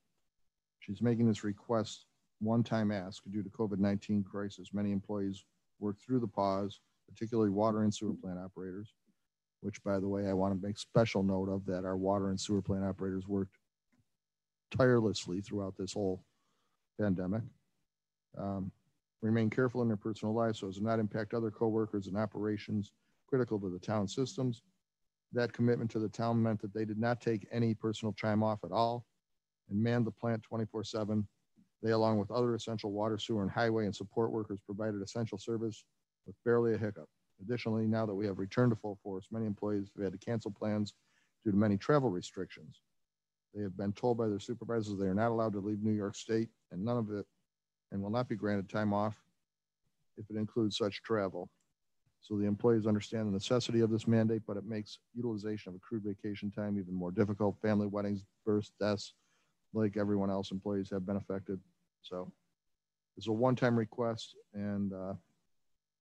She's making this request one-time ask due to COVID-19 crisis. Many employees worked through the pause, particularly water and sewer plant operators which by the way, I want to make special note of that our water and sewer plant operators worked tirelessly throughout this whole pandemic. Um, Remain careful in their personal lives so as to not impact other coworkers and operations critical to the town systems. That commitment to the town meant that they did not take any personal time off at all and manned the plant 24/7. They, along with other essential water, sewer, and highway and support workers, provided essential service with barely a hiccup. Additionally, now that we have returned to full force, many employees have had to cancel plans due to many travel restrictions. They have been told by their supervisors they are not allowed to leave New York State and none of it and will not be granted time off if it includes such travel. So the employees understand the necessity of this mandate, but it makes utilization of accrued vacation time even more difficult. Family weddings, births, deaths, like everyone else, employees have been affected. So it's a one-time request and uh,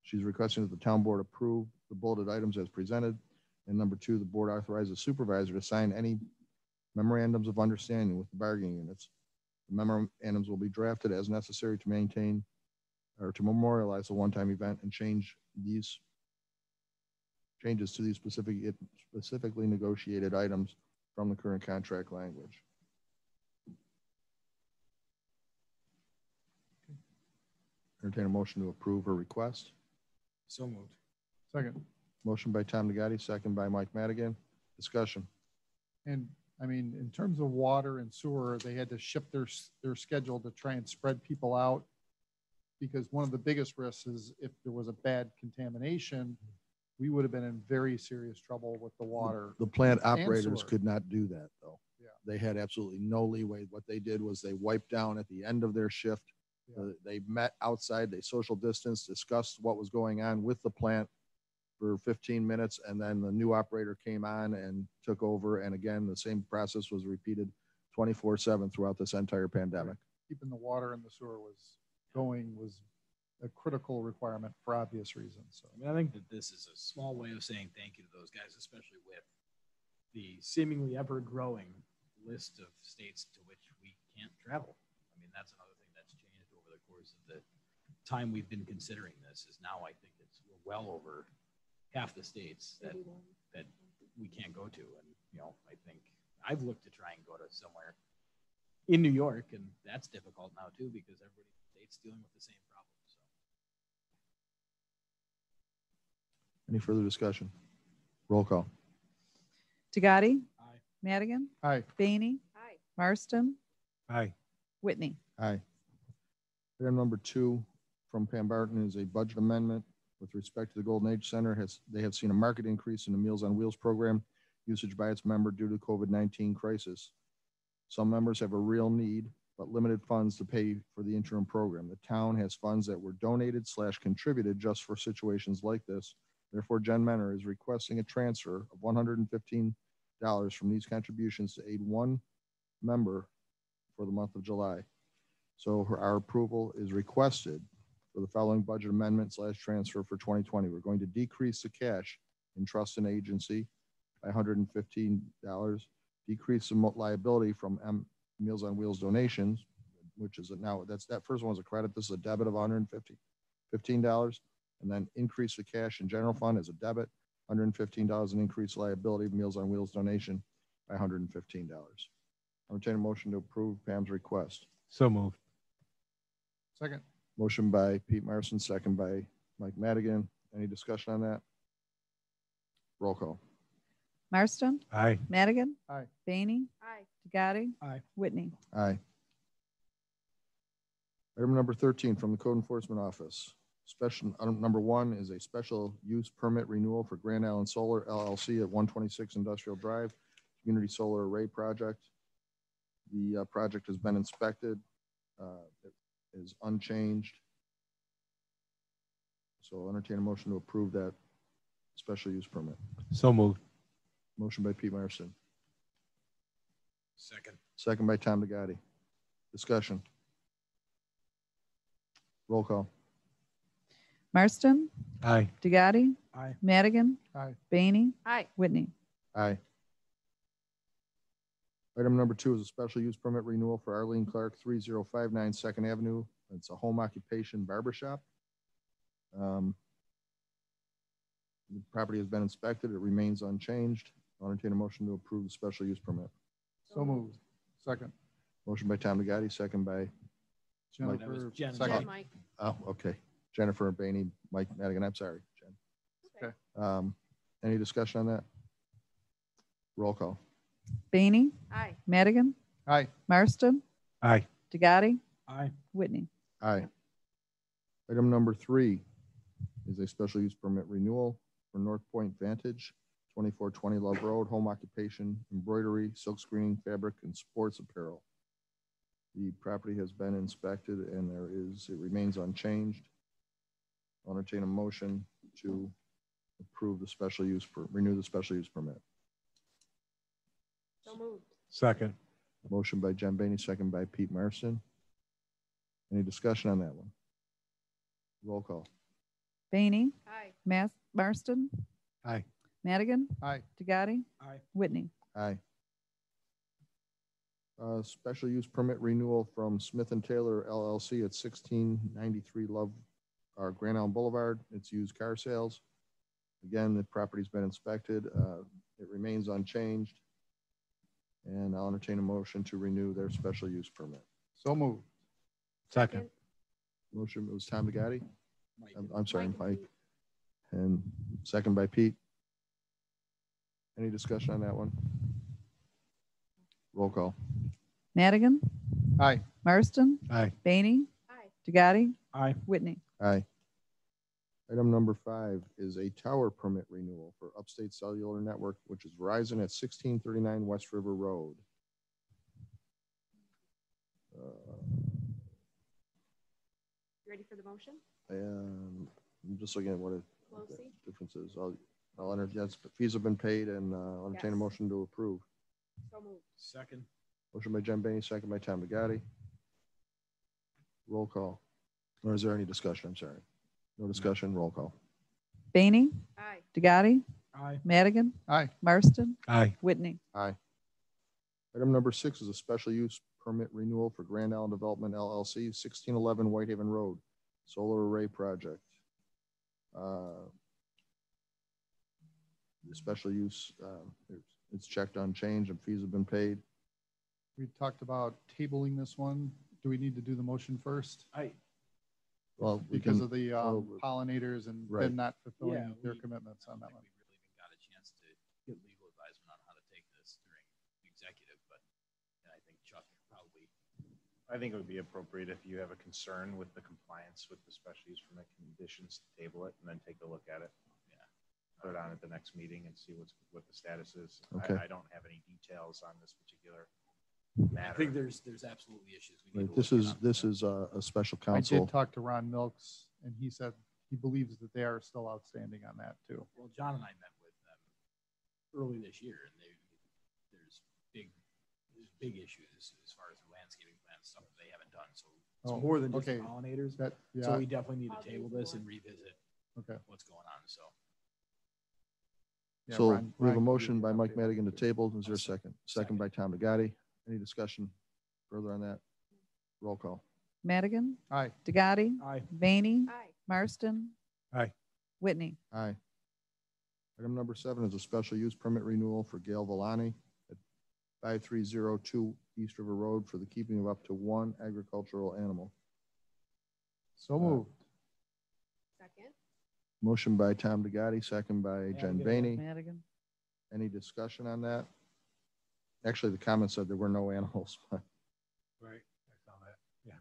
she's requesting that the town board approve the bulleted items as presented. And number two, the board authorizes the supervisor to sign any memorandums of understanding with the bargaining units. The memorandums will be drafted as necessary to maintain or to memorialize the one-time event and change these changes to these specific, specifically negotiated items from the current contract language. Entertain a motion to approve her request. So moved. Second. Motion by Tom Nagati, second by Mike Madigan. Discussion. And I mean, in terms of water and sewer, they had to shift their, their schedule to try and spread people out. Because one of the biggest risks is if there was a bad contamination, we would have been in very serious trouble with the water. The plant operators could not do that, though. Yeah. They had absolutely no leeway. What they did was they wiped down at the end of their shift. Uh, They met outside, they social distance, discussed what was going on with the plant for 15 minutes, and then the new operator came on and took over. And again, the same process was repeated 24/7 throughout this entire pandemic. Keeping the water and the sewer was going was a critical requirement for obvious reasons. So I mean, I think that this is a small way of saying thank you to those guys, especially with the seemingly ever growing list of states to which we can't travel. I mean, that's another thing that's changed over the of the time we've been considering this is now I think it's well over half the states that that we can't go to. And you know, I think I've looked to try and go to somewhere in New York, and that's difficult now too because everybody in the state's dealing with the same problem. So Any further discussion? Roll call. Tagati. Madigan. Aye. Baney. Aye. Marston. Aye. Whitney. Aye. Item number two from Pam Barton is a budget amendment with respect to the Golden Age Center. Has, they have seen a market increase in the Meals on Wheels program usage by its member due to COVID-19 crisis. Some members have a real need, but limited funds to pay for the interim program. The town has funds that were donated slash contributed just for situations like this. Therefore, Jen Mentor is requesting a transfer of $115 from these contributions to aid one member for the month of July. So our approval is requested for the following budget amendment slash transfer for 2020. We're going to decrease the cash in trust and agency by $115, decrease the liability from M Meals on Wheels donations, which is a- now, that's, that first one was a credit. This is a debit of 150, $15. And then increase the cash in general fund as a debit, $115 and increase liability of Meals on Wheels donation by $115. I'll entertain a motion to approve Pam's request. So moved. Second. Motion by Pete Marston, second by Mike Madigan. Any discussion on that? Roll call. Marston. Aye. Madigan. Aye. Baney. Aye. Tagati. Aye. Whitney. Aye. Item number 13 from the Code Enforcement Office. Special, item number one is a special use permit renewal for Grand Island Solar LLC at 126 Industrial Drive, Community Solar Array Project. The uh, project has been inspected. uh, It is unchanged. So I'll entertain a motion to approve that special use permit. So moved. Motion by Pete Marston, second. second by Tom Nagati. Discussion. Roll call. Marston. Aye. Tagati. Aye. Madigan. Aye. Bainey. Aye. Whitney. Aye. Item number two is a special use permit renewal for Arlene Clark, 3059 Second Avenue. It's a home occupation barber shop. Um, The property has been inspected. It remains unchanged. I'll entertain a motion to approve the special use permit. So moved. Second. Motion by Tom Nagati, second by No, Mike. Jennifer. Jen. Second. Jen, Mike. Oh, okay. Jennifer Baney, Mike Madigan. I'm sorry, Jen. Okay. Um, any discussion on that? Roll call. Baney, Aye. Madigan, Aye. Marston, Aye. DeGotti, Aye. Whitney. Aye. Item number three is a special use permit renewal for North Point Vantage, twenty-four twenty Love Road, home occupation, embroidery, silk screening, fabric, and sports apparel. The property has been inspected and there is, it remains unchanged. I'll Entertain a motion to approve the special use, per- renew the special use permit. So moved. Second. Motion by Jen Baney, second by Pete Marston. Any discussion on that one? Roll call. Baney, Aye. Mas- Marston, Aye. Madigan, Aye. DeGotti, Aye. Whitney. Aye. Uh, special use permit renewal from Smith and Taylor LLC at sixteen ninety-three Love, uh, Grand Island Boulevard. It's used car sales. Again, the property's been inspected. Uh, it remains unchanged. And I'll entertain a motion to renew their special use permit. So moved. Second. Motion was Tom DeGotti. Mike. I'm, I'm sorry, Mike and Mike. And second by Pete. Any discussion on that one? Roll call. Madigan, Aye. Marston, Aye. Baney, Aye. DeGotti, Aye. Whitney. Aye. Item number five is a tower permit renewal for Upstate Cellular Network, which is Verizon at sixteen thirty-nine West River Road. Uh, You ready for the motion? And I'm just looking at what it Close seat? difference is. I'll, I'll enter, yes, fees have been paid and uh, I'll entertain a Yes. motion to approve. So moved. Second. Motion by Jen Benny, second by Tom DeGotti. Roll call. Or is there any discussion? I'm sorry. No discussion, roll call. Baney, Aye. DeGotti, Aye. Madigan, Aye. Marston, Aye. Whitney. Aye. Item number six is a special use permit renewal for Grand Island Development LLC, sixteen eleven Whitehaven Road, solar array project. Uh, The special use, it's- it's checked on change and fees have been paid. We talked about tabling this one. Do we need to do the motion first? I, Well, we Because can, of the well, um, pollinators and Right. them not Yeah, fulfilling their we- commitments on that think one. we really even got a chance to get legal advisement on how to take this during executive, but yeah, I think Chuck probably, I think it would be appropriate if you have a concern with the compliance with the special use permit conditions, to table it and then take a look at it. yeah. Put it on at the next meeting and see what's, what the status is. Okay. I, I don't have any details on this particular I think there's, there's absolutely issues. we need to this look is, at. this is a, a special council. I counsel. did talk to Ron Milks and he said he believes that they are still outstanding on that too. Well, John and I met with them early this year and they, there's big, there's big issues as far as the landscaping plan stuff that they haven't done, so. it's Oh, more than just okay. pollinators. That, So yeah, we definitely need to table this and revisit okay. what's going on, so. Yeah, So Ron- we have a Ron motion by Mike update. Madigan to table. Is there a second? Second by Tom DeGotti. Any discussion further on that? Roll call. Madigan, Aye. DeGotti, Aye. Baney, Aye. Marston, Aye. Whitney. Aye. Item number seven is a special use permit renewal for Gail Villani at five three zero two East River Road for the keeping of up to one agricultural animal. So moved. Second. Motion by Tom DeGotti, second by Jen Madigan. Baney. Madigan. Any discussion on that? Actually, the comment said there were no animals. but Right. I saw that. Yeah.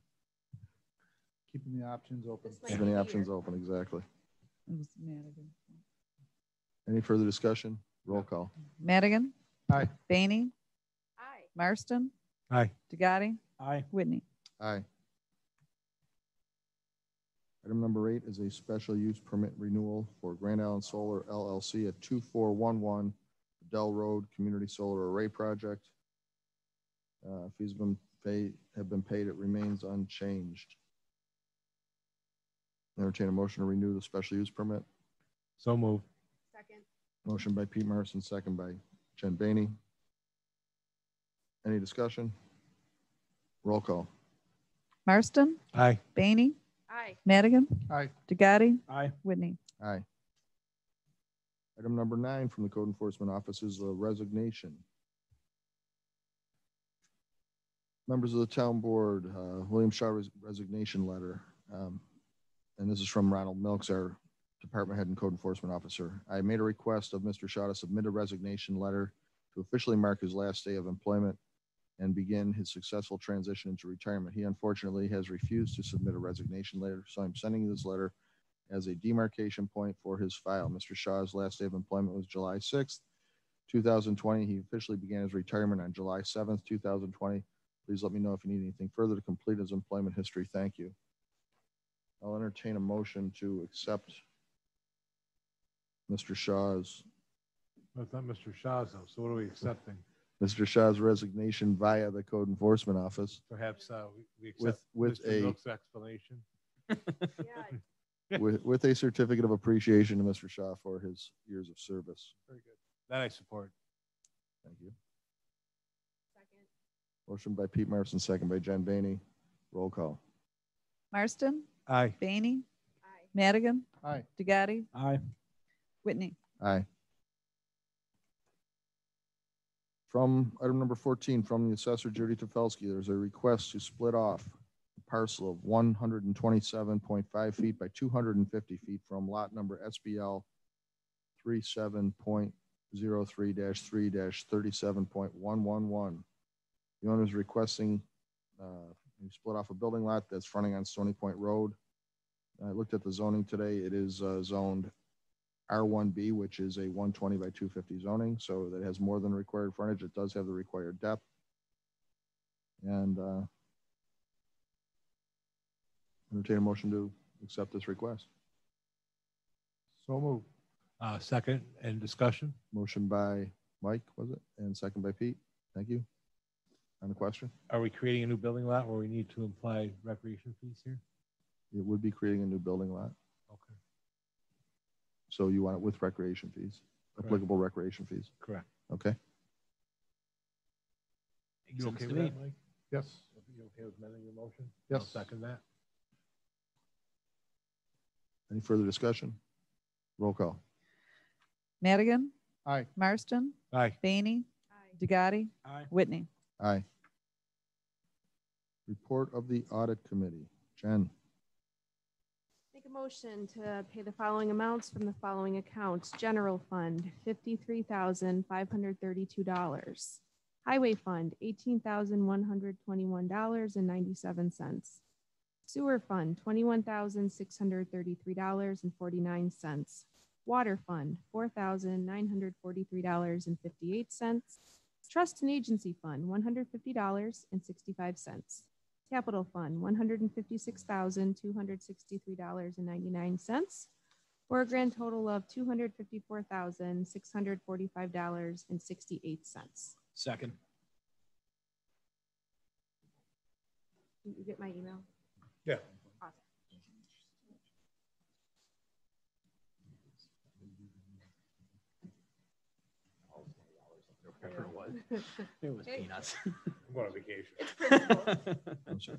Keeping the options open. This might Keeping be the options your- open, exactly. It was Madigan. Any further discussion? Roll call. Madigan, Aye. Baney, Aye. Marston, Aye. DeGotti, Aye. Whitney. Aye. Item number eight is a special use permit renewal for Grand Island Solar LLC at two four one one Dell Road Community Solar Array Project. Uh, fees have been paid, have been paid. It remains unchanged. Entertain a motion to renew the special use permit. So moved. Second. Motion by Pete Marston, second by Jen Baney. Any discussion? Roll call. Marston, Aye. Baney, Aye. Madigan, Aye. DeGotti, Aye. Whitney. Aye. Item number nine from the Code Enforcement Office is a resignation. Members of the town board, uh, William Shaw res- resignation letter. um, And this is from Ronald Milks, our Department Head and Code Enforcement Officer. I made a request of Mr. Shaw to submit a resignation letter to officially mark his last day of employment and begin his successful transition into retirement. He unfortunately has refused to submit a resignation letter, so I'm sending this letter as a demarcation point for his file. Mr. Shaw's last day of employment was July 6th, 2020. He officially began his retirement on July 7th, 2020. Please let me know if you need anything further to complete his employment history. Thank you. I'll entertain a motion to accept Mr. Shaw's, That's not Mr. Shaw's though, so what are we accepting? Mr. Shaw's resignation via the Code Enforcement Office Perhaps uh, we- we with, accept with Mr. a, Milk's explanation. with, with a certificate of appreciation to Mr. Shaw for his years of service. Very good. That I support. Thank you. Second. Motion by Pete Marston, second by Jen Baney. Roll call. Marston, Aye. Baney, Madigan, Aye. DeGatti, Aye. Whitney. Aye. From item number 14, from the assessor Judy Tefelsky, there's a request to split off a parcel of 127.5 feet by 250 feet from lot number SBL 37.03-3-37.111. The owner is requesting uh, split off a building lot that's fronting on Stony Point Road. I looked at the zoning today. It is uh, zoned R1B, which is a 120 by 250 zoning, so that has more than required frontage. It does have the required depth. And uh, entertain a motion to accept this request. So moved. Uh, second and discussion. Motion by Mike, was it? And second by Pete. Thank you. On the question? Are we creating a new building lot where we need to imply recreation fees here? It would be creating a new building lot. Okay. So you want it with recreation fees, Correct. applicable recreation fees? Correct. Okay. You okay with that. Mike? Yes. You okay with amending your motion? Yes. I'll second that. Any further discussion? Roll call. Madigan? Aye. Marston? Aye. Baney? Aye. Dugatti? Aye. Whitney? Aye. Report of the Audit Committee. Jen. Make a motion to pay the following amounts from the following accounts. General Fund, $53,532. Highway Fund, $18,121.97. Sewer Fund, twenty-one thousand, six hundred thirty-three dollars and forty-nine cents. Water Fund, four thousand, nine hundred forty-three dollars and fifty-eight cents. Trust and Agency Fund, one hundred fifty dollars and sixty-five cents. Capital Fund, one hundred and fifty-six thousand, two hundred sixty-three dollars and ninety-nine cents, for a grand total of two hundred fifty-four thousand, six hundred forty-five dollars and sixty-eight cents. Second. You get my email? Yeah. Awesome. Whatever it was. It was Hey. peanuts. I'm going on vacation. It's principle. I'm sorry.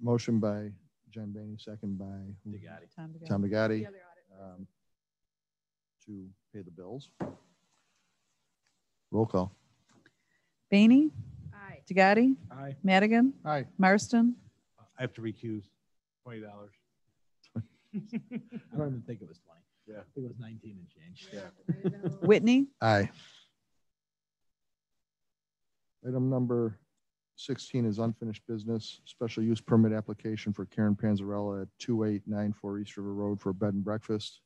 Motion by Jen Baney, second by who? DeGatti. Tom DeGatti. Tom The DeGatti, other audit. um, to pay the bills. Roll call. Baney, Aye. DeGatti, Aye. Madigan, Aye. Marston, I have to recuse. Twenty dollars. I don't even think it was 20. Yeah. I think it was 19 and change. Yeah. Whitney, Aye. Item number 16 is unfinished business, special use permit application for Karen Panzarella at 2894 East River Road for a bed and breakfast.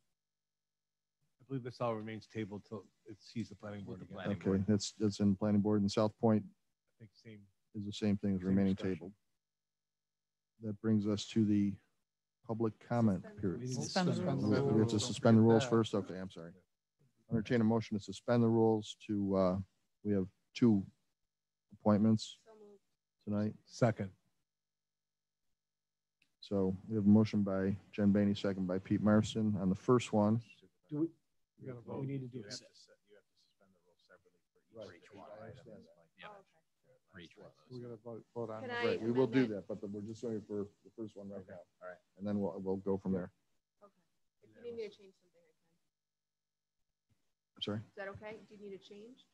I believe this all remains tabled till it sees the planning board again. planning Okay, that's, that's in planning board and South Point I think same. is the same thing as Same remaining discussion. tabled. That brings us to the public comment period. We need to Suspend the rules. We have to Don't suspend the rules first? Okay, I'm sorry. Entertain a motion to suspend the rules to, uh, we have two appointments tonight. Second. So we have a motion by Jen Baney, second by Pete Marston. On the first one, Do we, We gotta we need to do You have this. to su- you have to suspend the rules separately for each- Right. for each one. I right? understand that. Yeah. Oh, okay. For each one of We're gonna vote, vote on Can it. I right, we will do amend that, but the- we're just doing it for the first one right Okay, now. all right. And then we'll, we'll go from there. Okay. If you need me to change something, I can. I'm sorry? Is that okay? Do you need a change?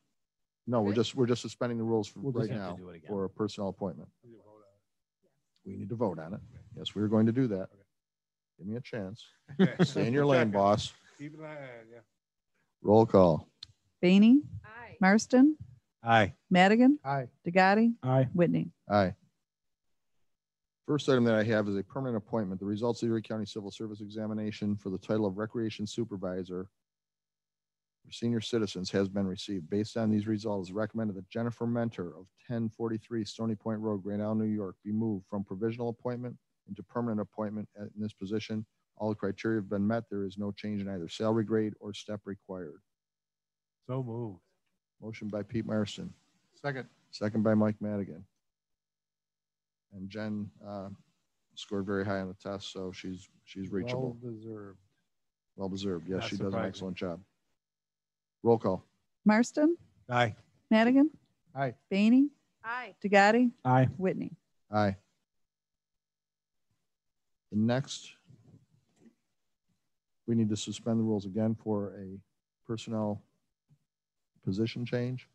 No, we're Good. just, we're just suspending the rules for We'll just right have to now do it again. for a personnel appointment. We need to vote on it. We need to vote on it. Yes, we are going to do that. Give me a chance. Okay. Stay in your lane, boss. Keep an eye on it, yeah. Roll call. Baney? Marston? Aye. Madigan? Aye. DeGotti? Aye. Whitney? Aye. First item that I have is a permanent appointment. The results of the Erie County Civil Service Examination for the title of Recreation Supervisor for senior citizens has been received. Based on these results, recommended that Jennifer Mentor of ten forty-three Stony Point Road, Grand Island, New York, be moved from provisional appointment into permanent appointment at- in this position. All the criteria have been met. There is no change in either salary grade or step required. So moved. Motion by Pete Marston, Second. second by Mike Madigan. And Jen uh, scored very high on the test, so she's, she's reachable. Well deserved. Well deserved. Yes, Not she does an excellent job. Roll call. Marston? Aye. Madigan? Aye. Baney? Aye. DeGotti? Aye. Whitney? Aye. The next, we need to suspend the rules again for a personnel position change.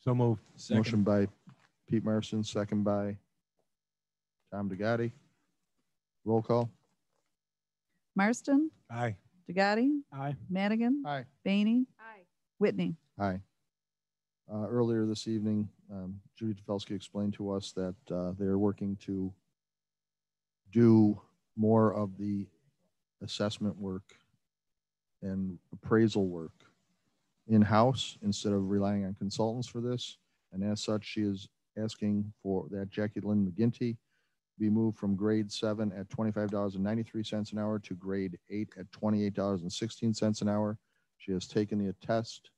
So moved. Motion by Pete Marston, second by Tom DeGotti. Roll call. Marston? Aye. DeGotti? Aye. Madigan? Aye. Baney? Aye. Whitney? Aye. Uh, Earlier this evening, um, Judy Tefelsky explained to us that uh, they're working to do more of the assessment work and appraisal work in-house instead of relying on consultants for this. And as such, she is asking for that Jackie Lynn McGinty be moved from grade seven at twenty-five dollars and ninety-three cents an hour to grade eight at twenty-eight dollars and sixteen cents an hour. She has taken the test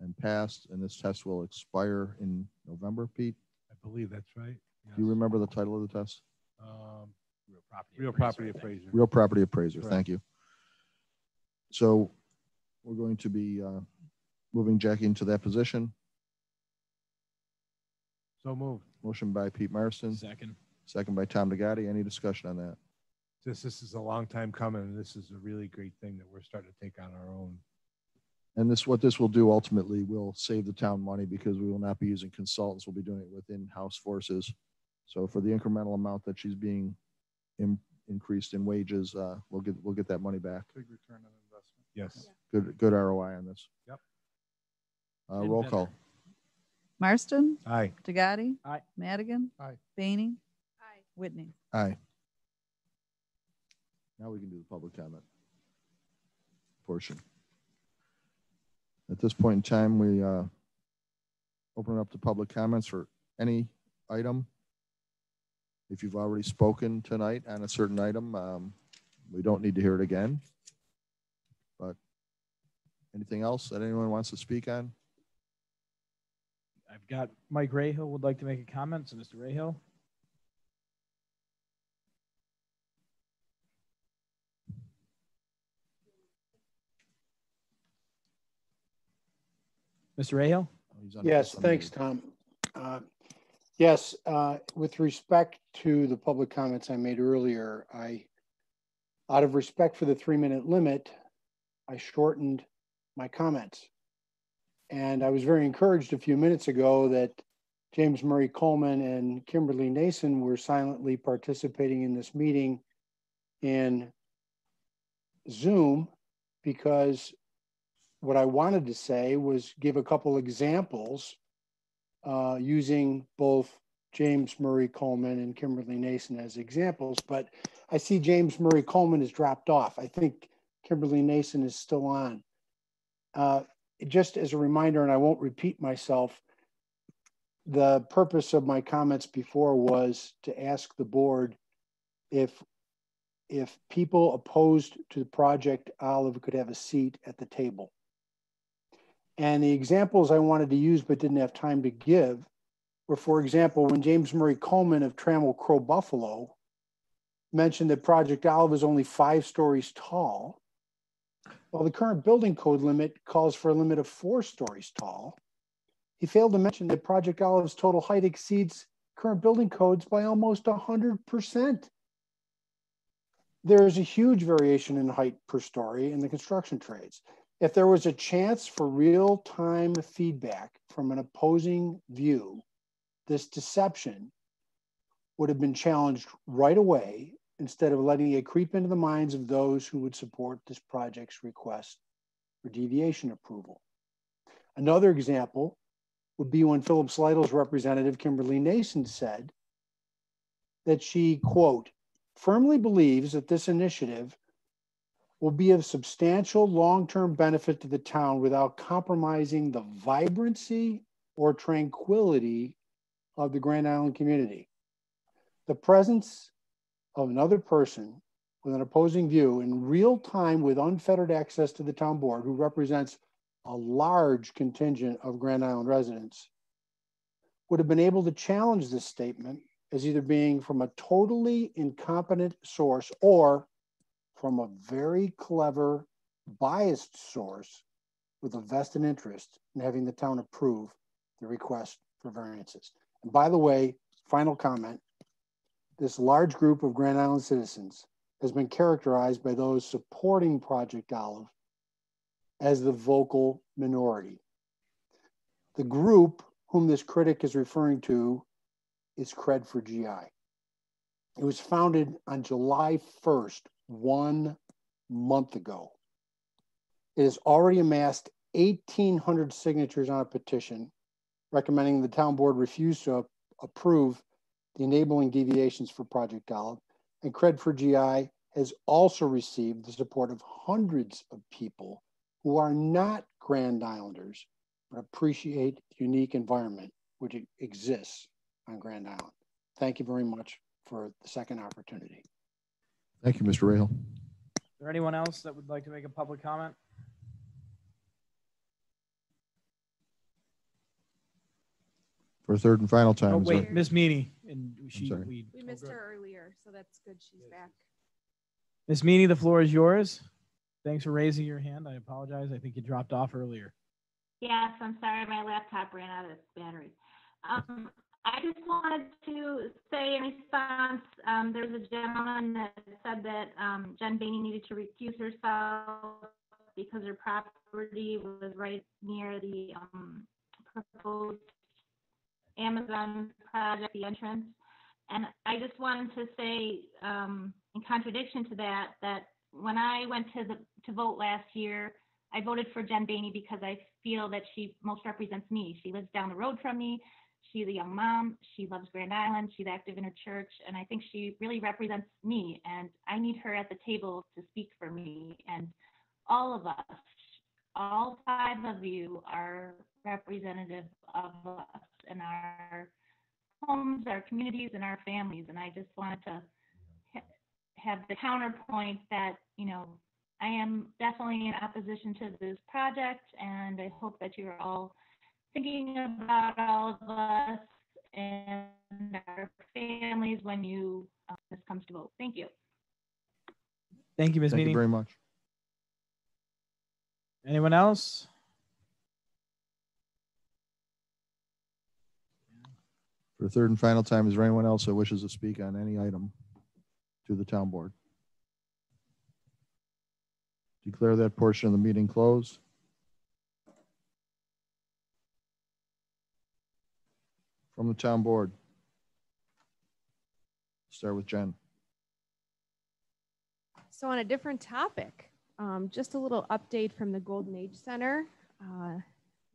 and passed, and this test will expire in November, Pete? I believe that's right. Do you remember the title of the test? Um, Real property. Real appraiser, property appraiser. Real property appraiser, Correct. thank you. So we're going to be uh, moving Jackie into that position. So moved. Motion by Pete Marston, Second. second by Tom DeGotti. Any discussion on that? Just, this is a long time coming, and this is a really great thing that we're starting to take on our own. And this, what this will do ultimately will save the town money because we will not be using consultants. We'll be doing it with in-house forces. So for the incremental amount that she's being in- increased in wages, uh, we'll get, we'll get that money back. Big return on investment. Yes. Good, good ROI on this. Yep. Uh, roll call. Marston? Aye. DeGotti? Aye. Madigan? Aye. Baney? Aye. Whitney? Aye. Now we can do the public comment portion. At this point in time, we uh, open it up to public comments for any item. If you've already spoken tonight on a certain item, um, we don't need to hear it again. But anything else that anyone wants to speak on? I've got Mike Rahill would like to make a comment. So Mr. Rahill? Mr. Rahill? Yes, thanks. Tom. Uh, Yes, uh, with respect to the public comments I made earlier, I, out of respect for the three-minute limit, I shortened my comments. And I was very encouraged a few minutes ago that James Murray Coleman and Kimberly Nason were silently participating in this meeting in Zoom because what I wanted to say was give a couple examples uh, using both James Murray Coleman and Kimberly Nason as examples, but I see James Murray Coleman has dropped off. I think Kimberly Nason is still on. Uh, just as a reminder, and I won't repeat myself, the purpose of my comments before was to ask the board if if people opposed to the project Olive could have a seat at the table. And the examples I wanted to use but didn't have time to give were, for example, when James Murray Coleman of Trammell Crow Buffalo mentioned that Project Olive is only five stories tall. Well, the current building code limit calls for a limit of four stories tall. He failed to mention that Project Olive's total height exceeds current building codes by almost 100%. There is a huge variation in height per story in the construction trades if there was a chance for real time feedback from an opposing view, this deception would have been challenged right away instead of letting it creep into the minds of those who would support this project's request for deviation approval. Another example would be when Philip Slidell's representative, Kimberly Nason, said that she, quote, firmly believes that this initiative will be of substantial long-term benefit to the town without compromising the vibrancy or tranquility of the Grand Island community. The presence of another person with an opposing view in real time with unfettered access to the town board who represents a large contingent of Grand Island residents would have been able to challenge this statement as either being from a totally incompetent source or from a very clever, biased source with a vested interest in having the town approve the request for variances. And by the way, final comment, this large group of Grand Island citizens has been characterized by those supporting Project Olive as the vocal minority. The group whom this critic is referring to is Cred for GI. It was founded on July 1st, one month ago. It has already amassed 1,800 signatures on a petition recommending the town board refuse to approve the enabling deviations for Project Olive. And Cred for GI has also received the support of hundreds of people who are not Grand Islanders, but appreciate the unique environment which exists on Grand Island. Thank you very much for the second opportunity. Thank you, Mr. Rahill. Is there anyone else that would like to make a public comment? For a third and final time. Oh, is there- wait, Miss Meany, and she, sorry. we, We missed her earlier, so that's good she's back. Miss Meany, the floor is yours. Thanks for raising your hand. I apologize. I think you dropped off earlier. Yes, I'm sorry, my laptop ran out of battery. Um, I just wanted to say in response, um, there was a gentleman that said that, um, Jen Baney needed to recuse herself because her property was right near the, um, proposed Amazon project, the entrance. And I just wanted to say, um, in contradiction to that, that when I went to the, to vote last year, I voted for Jen Baney because I feel that she most represents me. She lives down the road from me. She's a young mom. She loves Grand Island. She's active in her church. And I think she really represents me. And I need her at the table to speak for me. And all of us, all five of you are representative of us and our homes, our communities, and our families. And I just wanted to ha- have the counterpoint that, you know, I am definitely in opposition to this project, and I hope that you're all thinking about all of us and our families when you uh, this comes to vote. Thank you. Thank you, Ms. Thank Meany. you very much. Anyone else? For a third and final time, is there anyone else that wishes to speak on any item to the town board? Declare that portion of the meeting closed. From the town board. Start with Jen. So on a different topic, um, just a little update from the Golden Age Center. Uh,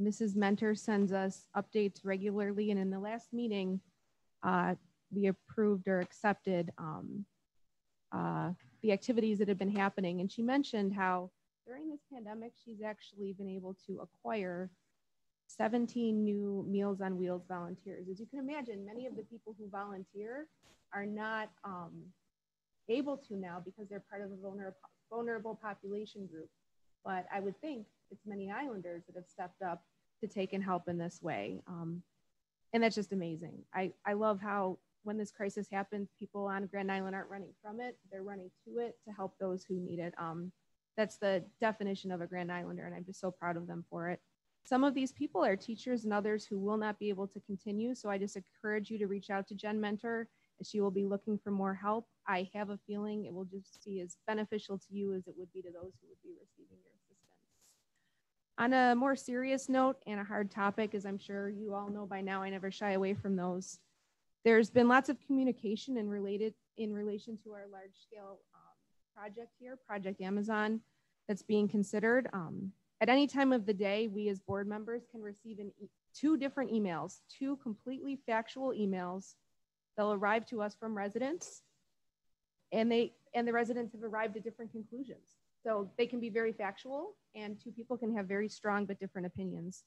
Mrs. Mentor sends us updates regularly, and in the last meeting, uh, we approved or accepted um, uh, the activities that have been happening. And she mentioned how during this pandemic, she's actually been able to acquire 17 new Meals on Wheels volunteers. As you can imagine, many of the people who volunteer are not um, able to now because they're part of a vulnerable, vulnerable population group. But I would think it's many islanders that have stepped up to take and help in this way. Um, and that's just amazing. I, I love how when this crisis happens, people on Grand Island aren't running from it, they're running to it to help those who need it. Um, that's the definition of a Grand Islander, and I'm just so proud of them for it. Some of these people are teachers and others who will not be able to continue. So I just encourage you to reach out to Jen Mentor. She will be looking for more help. I have a feeling it will just be as beneficial to you as it would be to those who would be receiving your. On a more serious note and a hard topic, as I'm sure you all know by now, I never shy away from those. There's been lots of communication and related in relation to our large scale um, project here, Project Amazon, that's being considered. Um, at any time of the day, we as board members can receive e two different emails, two completely factual emails. They'll arrive to us from residents, and they and the residents have arrived at different conclusions. So they can be very factual, and two people can have very strong but different opinions.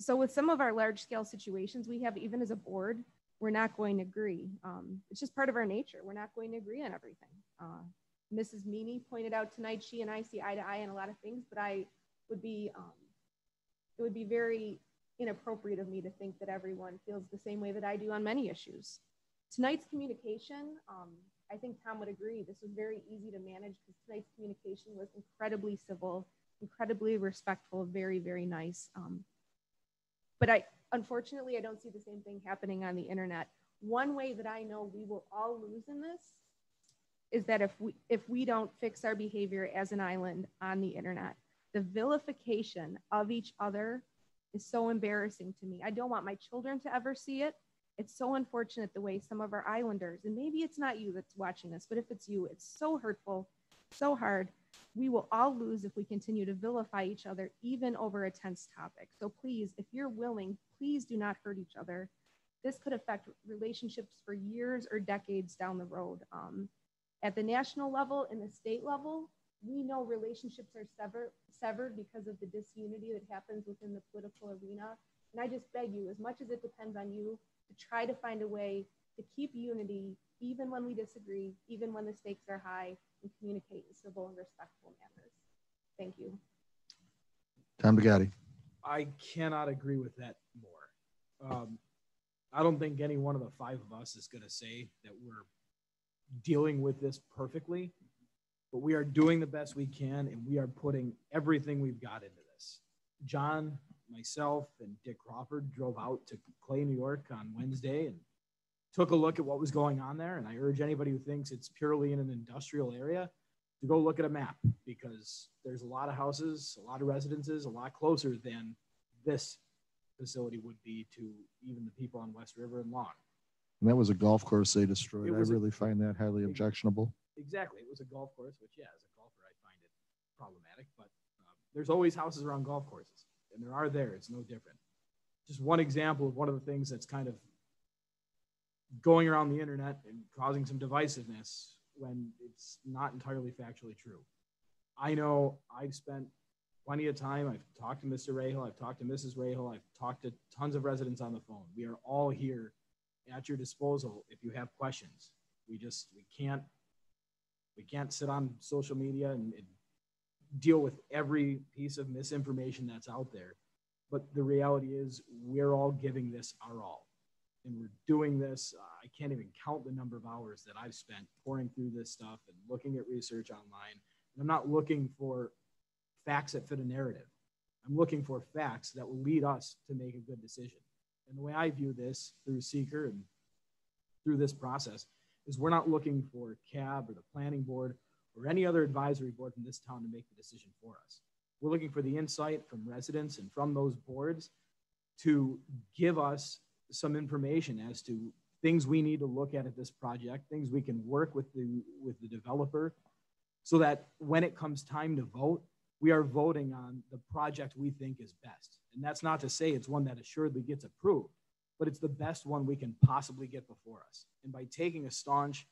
So with some of our large scale situations we have, even as a board, we're not going to agree. Um, it's just part of our nature. We're not going to agree on everything. Uh, Mrs. Mimi pointed out tonight, she and I see eye to eye on a lot of things, but I would be, um, it would be very inappropriate of me to think that everyone feels the same way that I do on many issues. Tonight's communication, um, I think Tom would agree, this was very easy to manage because tonight's communication was incredibly civil, incredibly respectful, very, very nice. Um, but I, unfortunately, I don't see the same thing happening on the internet. One way that I know we will all lose in this is that if we if we don't fix our behavior as an island on the internet, the vilification of each other is so embarrassing to me. I don't want my children to ever see it. It's so unfortunate the way some of our islanders, and maybe it's not you that's watching this, but if it's you, it's so hurtful, so hard. We will all lose if we continue to vilify each other, even over a tense topic. So please, if you're willing, please do not hurt each other. This could affect relationships for years or decades down the road. Um, at the national level and the state level, we know relationships are sever- severed because of the disunity that happens within the political arena. And I just beg you, as much as it depends on you, to try to find a way to keep unity even when we disagree, even when the stakes are high, and communicate in civil and respectful manners. Thank you. Tom Bugatti. I cannot agree with that more. Um, I don't think any one of the five of us is going to say that we're dealing with this perfectly, but we are doing the best we can and we are putting everything we've got into this. John, myself, and Dick Crawford drove out to Clay, New York on Wednesday and took a look at what was going on there. And I urge anybody who thinks it's purely in an industrial area to go look at a map because there's a lot of houses, a lot of residences, a lot closer than this facility would be to even the people on West River and Long. And that was a golf course they destroyed. I was a- really find that highly objectionable. Exactly. It was a golf course, which, yeah, as a golfer, I find it problematic, but um, there's always houses around golf courses, and there are there. It's no different. Just one example of one of the things that's kind of going around the internet and causing some divisiveness when it's not entirely factually true. I know I've spent plenty of time. I've talked to Mr. Rahill, I've talked to Mrs. Rahill, I've talked to tons of residents on the phone. We are all here at your disposal if you have questions. We just we can't we can't sit on social media and, and deal with every piece of misinformation that's out there. But the reality is, we're all giving this our all. And we're doing this. Uh, I can't even count the number of hours that I've spent pouring through this stuff and looking at research online. And I'm not looking for facts that fit a narrative. I'm looking for facts that will lead us to make a good decision. And the way I view this through SEQRA and through this process is we're not looking for CAB or the planning board or any other advisory board in this town to make the decision for us. We're looking for the insight from residents and from those boards to give us some information as to things we need to look at at this project, things we can work with the with the developer so that when it comes time to vote, we are voting on the project we think is best. And that's not to say it's one that assuredly gets approved, but it's the best one we can possibly get before us. And by taking a staunch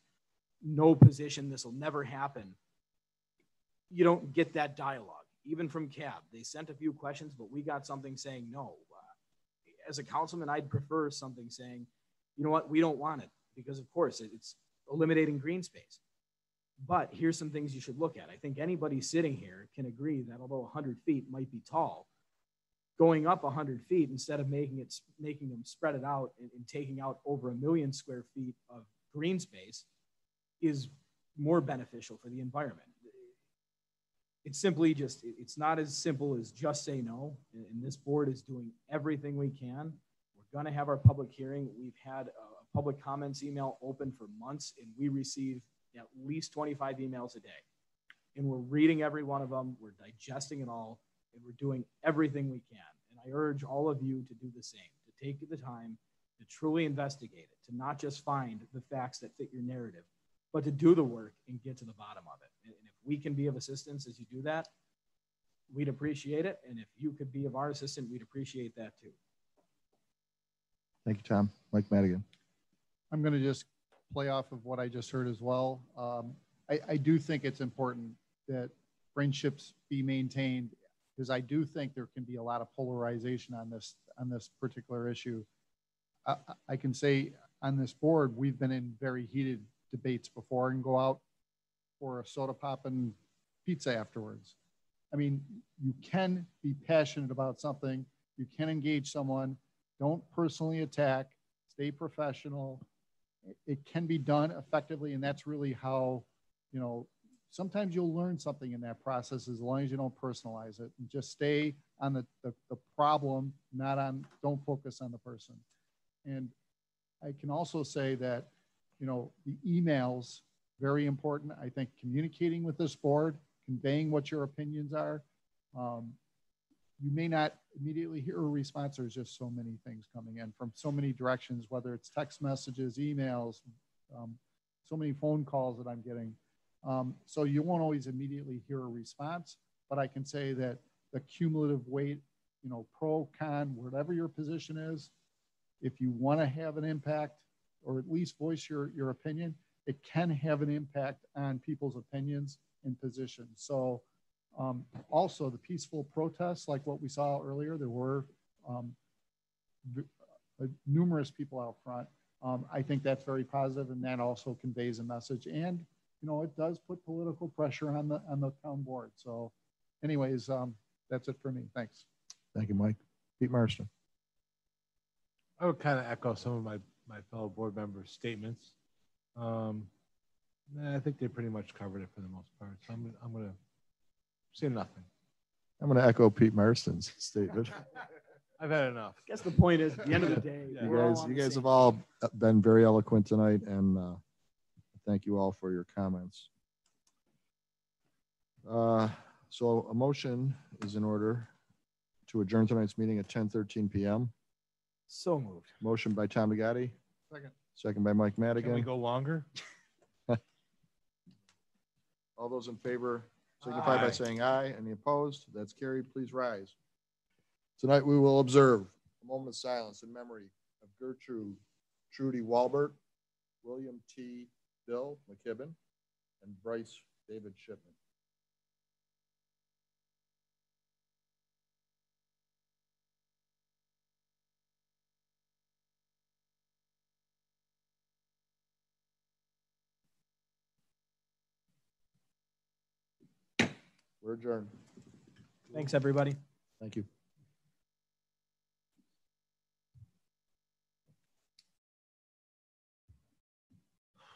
no position, this will never happen, you don't get that dialogue. Even from CAB, they sent a few questions, but we got something saying no. Uh, as a councilman, I'd prefer something saying, you know what, we don't want it because, of course, it's eliminating green space. But here's some things you should look at. I think anybody sitting here can agree that although 100 feet might be tall, going up 100 feet instead of making it making them spread it out and, and taking out over a million square feet of green space is more beneficial for the environment. It's simply just it's not as simple as just say no. And this board is doing everything we can. We're going to have our public hearing. We've had a public comments email open for months, and we receive at least 25 emails a day. And we're reading every one of them, we're digesting it all, and we're doing everything we can. And I urge all of you to do the same, to take the time to truly investigate it, to not just find the facts that fit your narrative, but to do the work and get to the bottom of it. And if we can be of assistance as you do that, we'd appreciate it. And if you could be of our assistance, we'd appreciate that too. Thank you, Tom. Mike Madigan. I'm going to just play off of what I just heard as well. Um, I, I do think it's important that friendships be maintained because I do think there can be a lot of polarization on this on this particular issue. I, I can say on this board we've been in very heated debates before and go out for a soda pop and pizza afterwards. I mean, you can be passionate about something. You can engage someone. Don't personally attack. Stay professional. It, can be done effectively, and that's really how, you know, sometimes you'll learn something in that process as long as you don't personalize it and just stay on the, the, the problem, not on, don't focus on the person. And I can also say that, you know, the emails, very important. I think communicating with this board, conveying what your opinions are. Um, you may not immediately hear a response. There's just so many things coming in from so many directions, whether it's text messages, emails, um, so many phone calls that I'm getting. Um, so you won't always immediately hear a response, but I can say that the cumulative weight, you know, pro, con, whatever your position is, if you want to have an impact or at least voice your, your opinion, it can have an impact on people's opinions and positions. So um, also the peaceful protests, like what we saw earlier, there were um, uh, numerous people out front. Um, I think that's very positive, and that also conveys a message. And you know, it does put political pressure on the on the town board. So, anyways, um, that's it for me. Thanks. Thank you, Mike. Pete Marston. I would kind of echo some of my, my fellow board members' statements. Um, I think they pretty much covered it for the most part. So I'm, I'm going to say nothing. I'm going to echo Pete Marston's statement. I've had enough. I guess the point is, at the end of the day, You guys, you guys have all been very eloquent tonight, and uh, thank you all for your comments. Uh, So a motion is in order to adjourn tonight's meeting at 10:13 PM. So moved. Motion by Tom Digati, Second. second by Mike Can we go longer? All those in favor signify by saying aye. Any opposed? That's carried. Please rise. Tonight, we will observe a moment of silence in memory of Gertrude Trudy Walbert, William T. Bill McKibben, and Bryce David Shipman. We're adjourned. Thanks, everybody. Thank you.